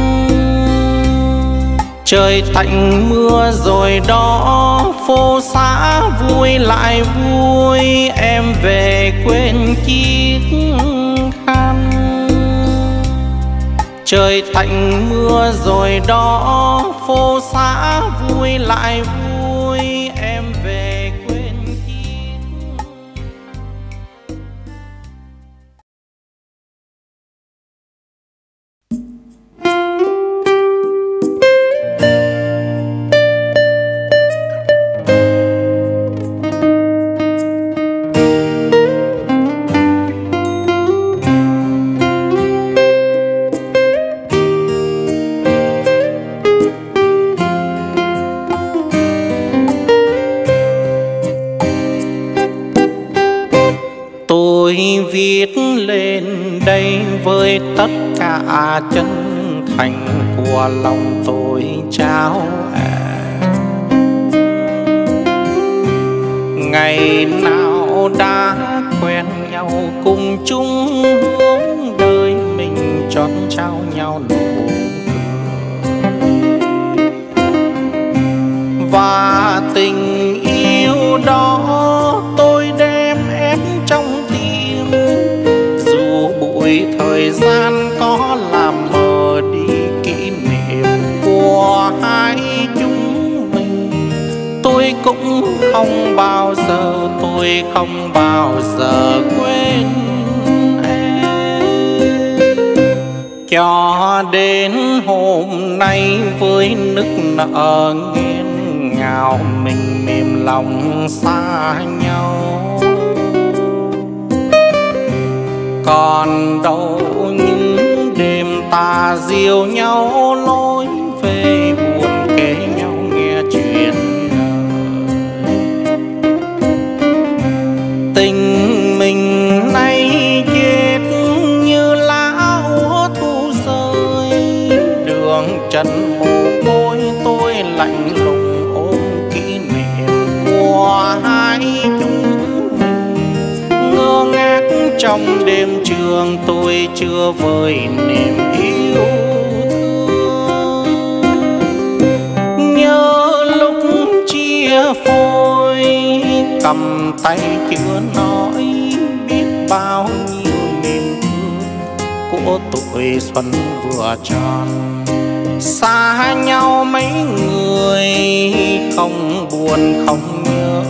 Trời tạnh mưa rồi đó, phố xã vui lại vui, em về quên chiếc khăn. Trời tạnh mưa rồi đó, phố xã vui lại vui lòng tôi. Tôi không bao giờ quên em. Cho đến hôm nay với nước nợ nghiêng ngào, mình mềm lòng xa nhau. Còn đâu những đêm ta diều nhau lối trong đêm trường tôi chưa vơi niềm yêu thương. Nhớ lúc chia phôi, cầm tay chưa nói biết bao nhiêu niềm thương của tuổi xuân vừa tròn. Xa nhau mấy người, không buồn không nhớ,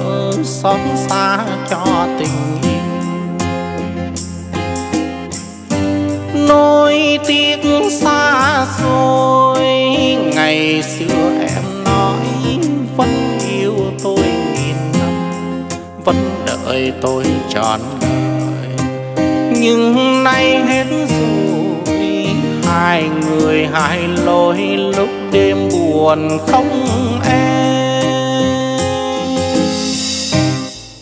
xót xa cho tình nỗi tiếc xa xôi. Ngày xưa em nói, vẫn yêu tôi nghìn năm, vẫn đợi tôi trọn đời. Nhưng nay hết rồi, hai người hai lối lúc đêm buồn không em.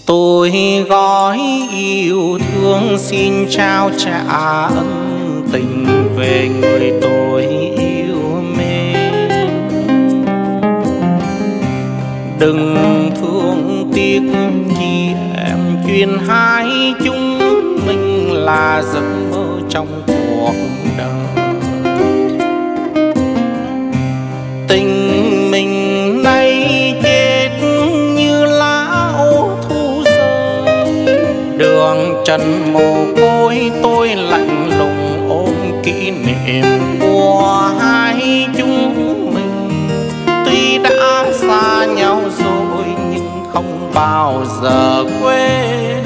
Tôi gói yêu thương xin trao trả ân về người tôi yêu mến đừng thương tiếc chi em chuyên hai chúng mình là giấc mơ trong cuộc đời. Tình mình nay chết như lá ô thu rơi. Đường trần mồ côi tôi lạnh niệm của hai chúng mình. Tuy đã xa nhau rồi nhưng không bao giờ quên.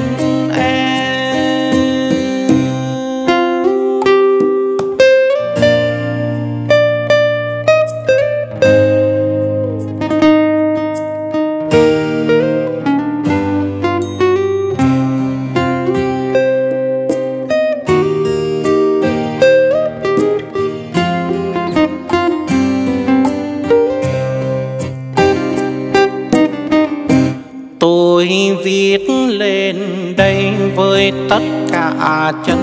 Viết lên đây với tất cả chân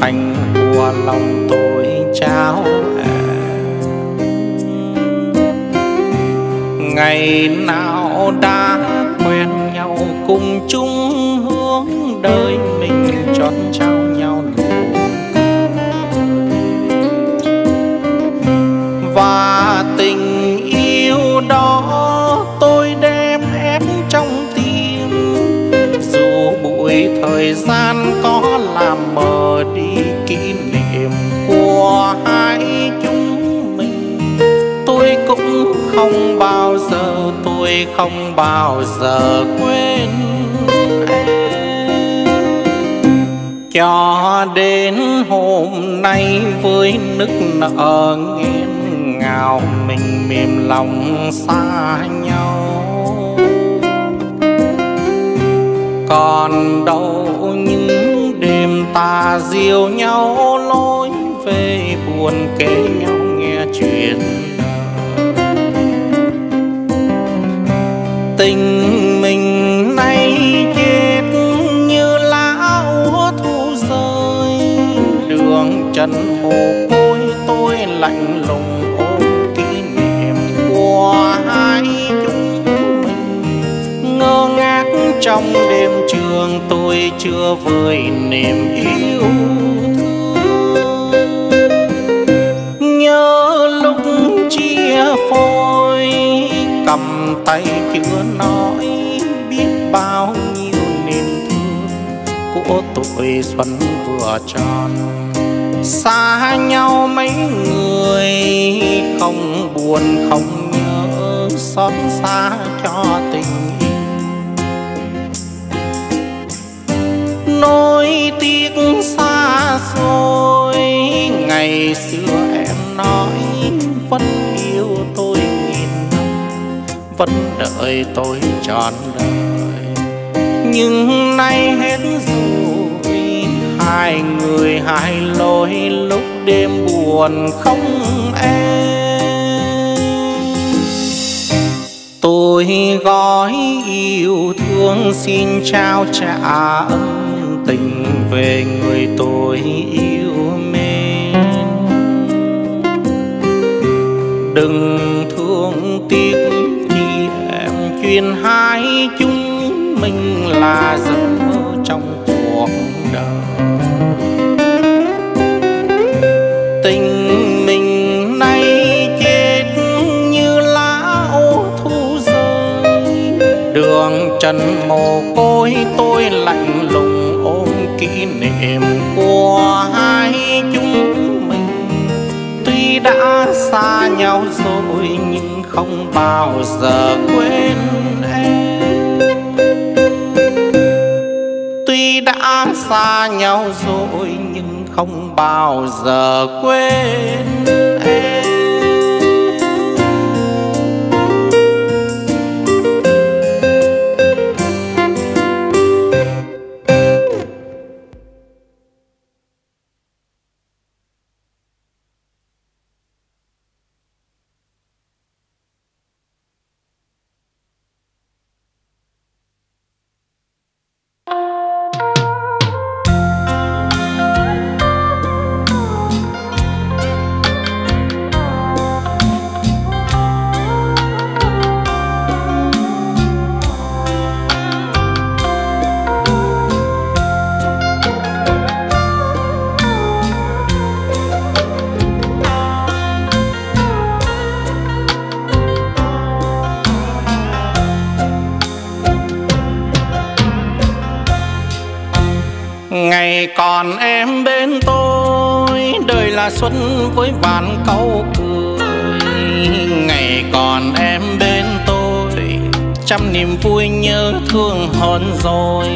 thành của lòng tôi trao ngày nào đã quen nhau cùng chung hướng đời mình thời gian có làm mờ đi kỷ niệm của hai chúng mình. Tôi cũng không bao giờ, tôi không bao giờ quên cho đến hôm nay với nức nở nghẹn ngào, mình mềm lòng xa nhau. Còn đâu những đêm ta diều nhau lối về buồn kể nhau nghe chuyện. Tình mình nay chết như lá úa thu rơi, đường trần mồ côi tôi lạnh lùng ôm kỷ niệm của hai chúng mình. Ngơ ngác trong đêm trường, tôi chưa vơi niềm yêu thương. Nhớ lúc chia phôi, cầm tay chưa nói biết bao nhiêu niềm thương của tuổi xuân vừa tròn. Xa nhau mấy người, không buồn, không nhớ xót xa. Xa xôi. Ngày xưa em nói, vẫn yêu tôi nghìn năm, vẫn đợi tôi trọn đời. Nhưng nay hết rồi, hai người hai lối, lúc đêm buồn không em. Tôi gói yêu thương xin trao trả ơn tình về người tôi yêu mến. Đừng thương tiếc chi em chuyên hai chúng mình là giấc mơ trong cuộc đời. Tình mình nay chết như lá ô thu rơi. Đường trần mồ côi tôi lạnh niệm của hai chúng mình. Tuy đã xa nhau rồi nhưng không bao giờ quên em. Tuy đã xa nhau rồi nhưng không bao giờ quên. em với vạn câu cười. Ngày còn em bên tôi, trăm niềm vui nhớ thương hơn rồi.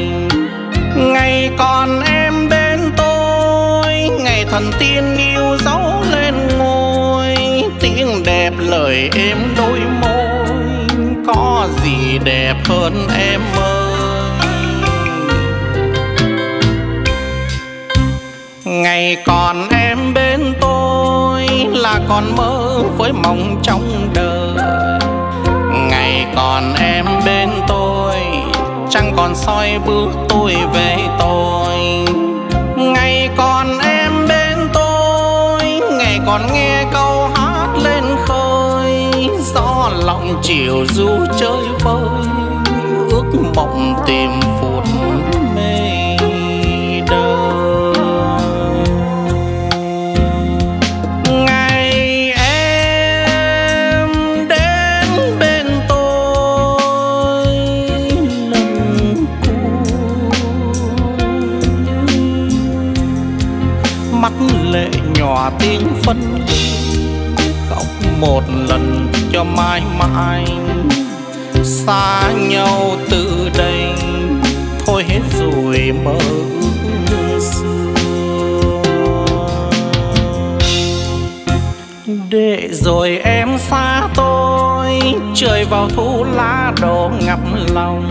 Ngày còn em bên tôi, ngày thần tiên yêu dấu lên ngôi. Tiếng đẹp lời êm đôi môi, có gì đẹp hơn em ơi? Ngày còn em còn mơ với mong trong đời. Ngày còn em bên tôi, chẳng còn soi bước tôi về tôi. Ngày còn em bên tôi, ngày còn nghe câu hát lên khơi. Gió lòng chiều du chơi vơi, ước mộng tìm phút tiếng phân ly khóc một lần cho mãi mãi. Xa nhau từ đây, thôi hết rồi mơ ước xưa. Để rồi em xa tôi, trời vào thu lá đổ ngập lòng.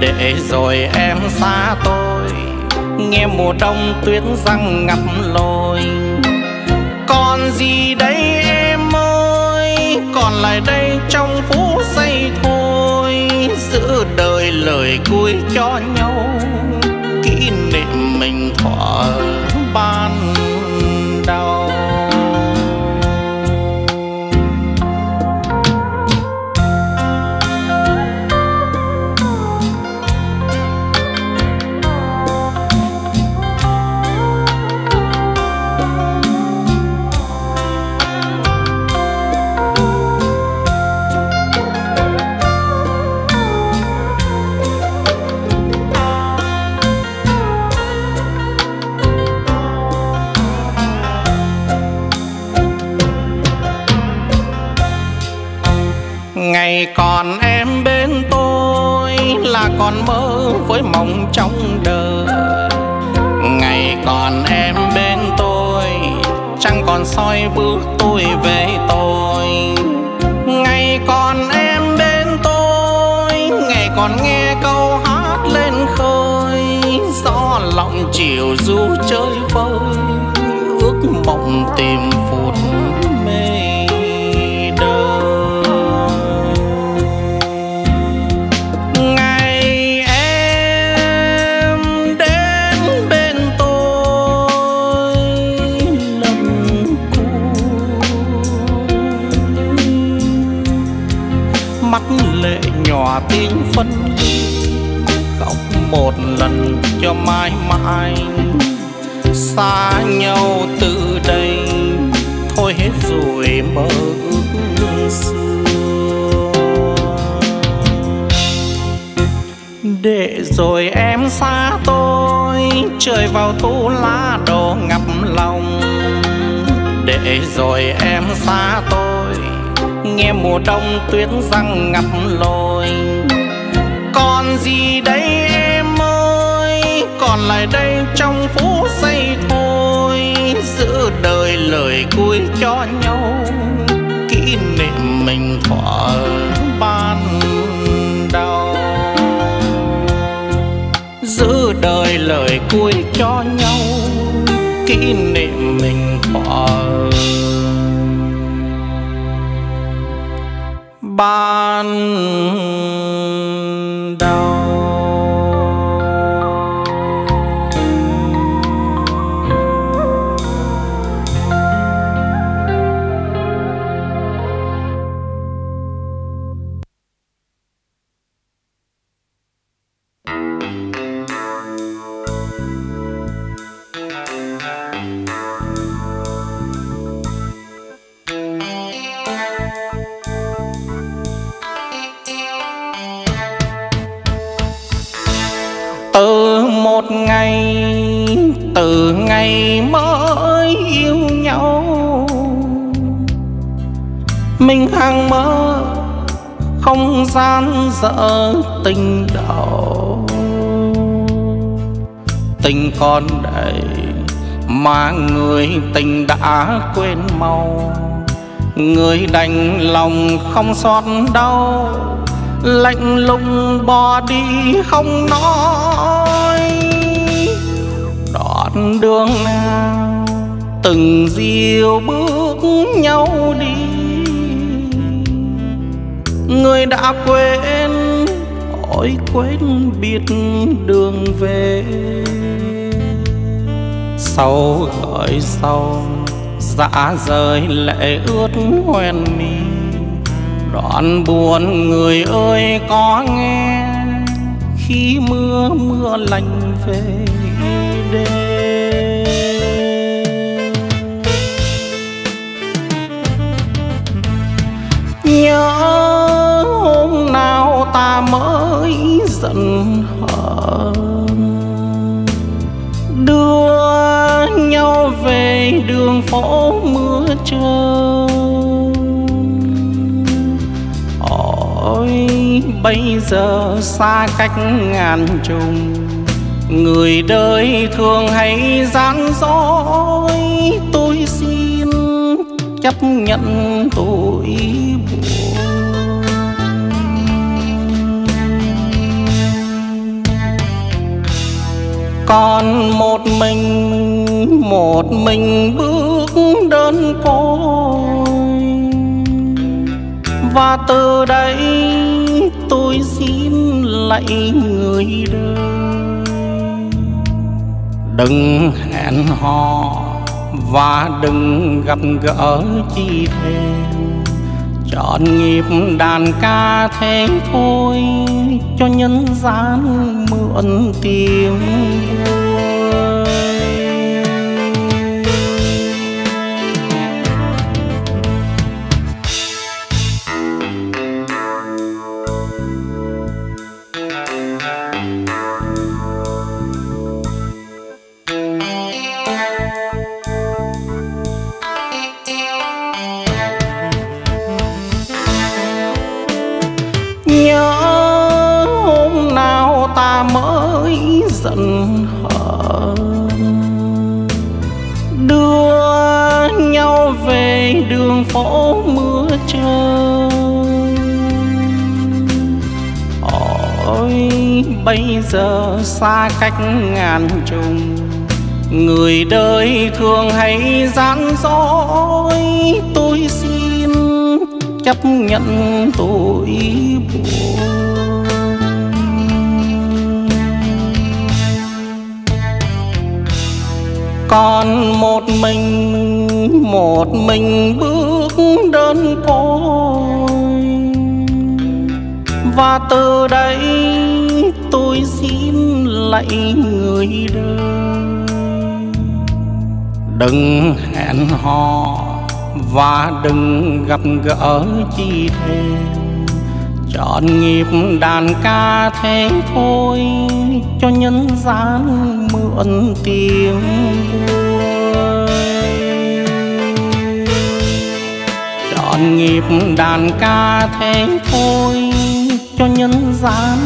Để rồi em xa tôi, nghe mùa đông tuyết răng ngập lối gì đây em ơi? Còn lại đây trong phút say thôi, giữ đời lời cuối cho nhau. Kỷ niệm mình thỏa còn mơ với mộng trong đời. Ngày còn em bên tôi, chẳng còn soi bước tôi về tôi. Ngày còn em bên tôi, ngày còn nghe câu hát lên khơi. Gió lòng chiều du chơi vơi, ước mộng tìm phút hòa tiếng phân, khóc một lần cho mãi mãi. Xa nhau từ đây, thôi hết rồi mơ ước xưa. Để rồi em xa tôi, trời vào thu lá đổ ngập lòng. Để rồi em xa tôi nghe mùa đông tuyết răng ngập lồi. Còn gì đây em ơi? Còn lại đây trong phút giây thôi. Giữ đời lời cuối cho nhau. Kỷ niệm mình thuở ban đầu. Giữ đời lời cuối cho nhau. Kỷ niệm mình thuở ban mình mơ, không gian dở tình đầu tình còn đầy mà người tình đã quên mau người đành lòng không xót đau, lạnh lùng bỏ đi không nói. Đoạn đường nào từng diều bước nhau đi? Người đã quên, ôi quên biết đường về. Sau gợi sau, dã rời lệ ướt hoen mi. Đoạn buồn người ơi có nghe, khi mưa mưa lành về đêm. Nhớ ta mới giận hờn. Đưa nhau về đường phố mưa trơn ôi, bây giờ xa cách ngàn trùng, người đời thường hay gian dối. Tôi xin chấp nhận tôi buồn. Còn một mình một mình bước đơn côi. Và từ đây tôi xin lạy người đời. Đừng hẹn hò và đừng gặp gỡ chi thêm chọn nghiệp đàn ca thế thôi cho nhân gian mượn tiếng vui bây giờ xa cách ngàn trùng. Người đời thường hay gian dối tôi xin chấp nhận tôi buồn. Còn một mình một mình bước đơn côi. Và từ đây tôi xin lạy người đời. Đừng hẹn hò và đừng gặp gỡ chi thêm chọn nghiệp đàn ca thế thôi cho nhân gian mượn tiếng vui chọn nghiệp đàn ca thế thôi cho nhân gian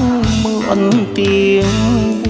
ân tiếng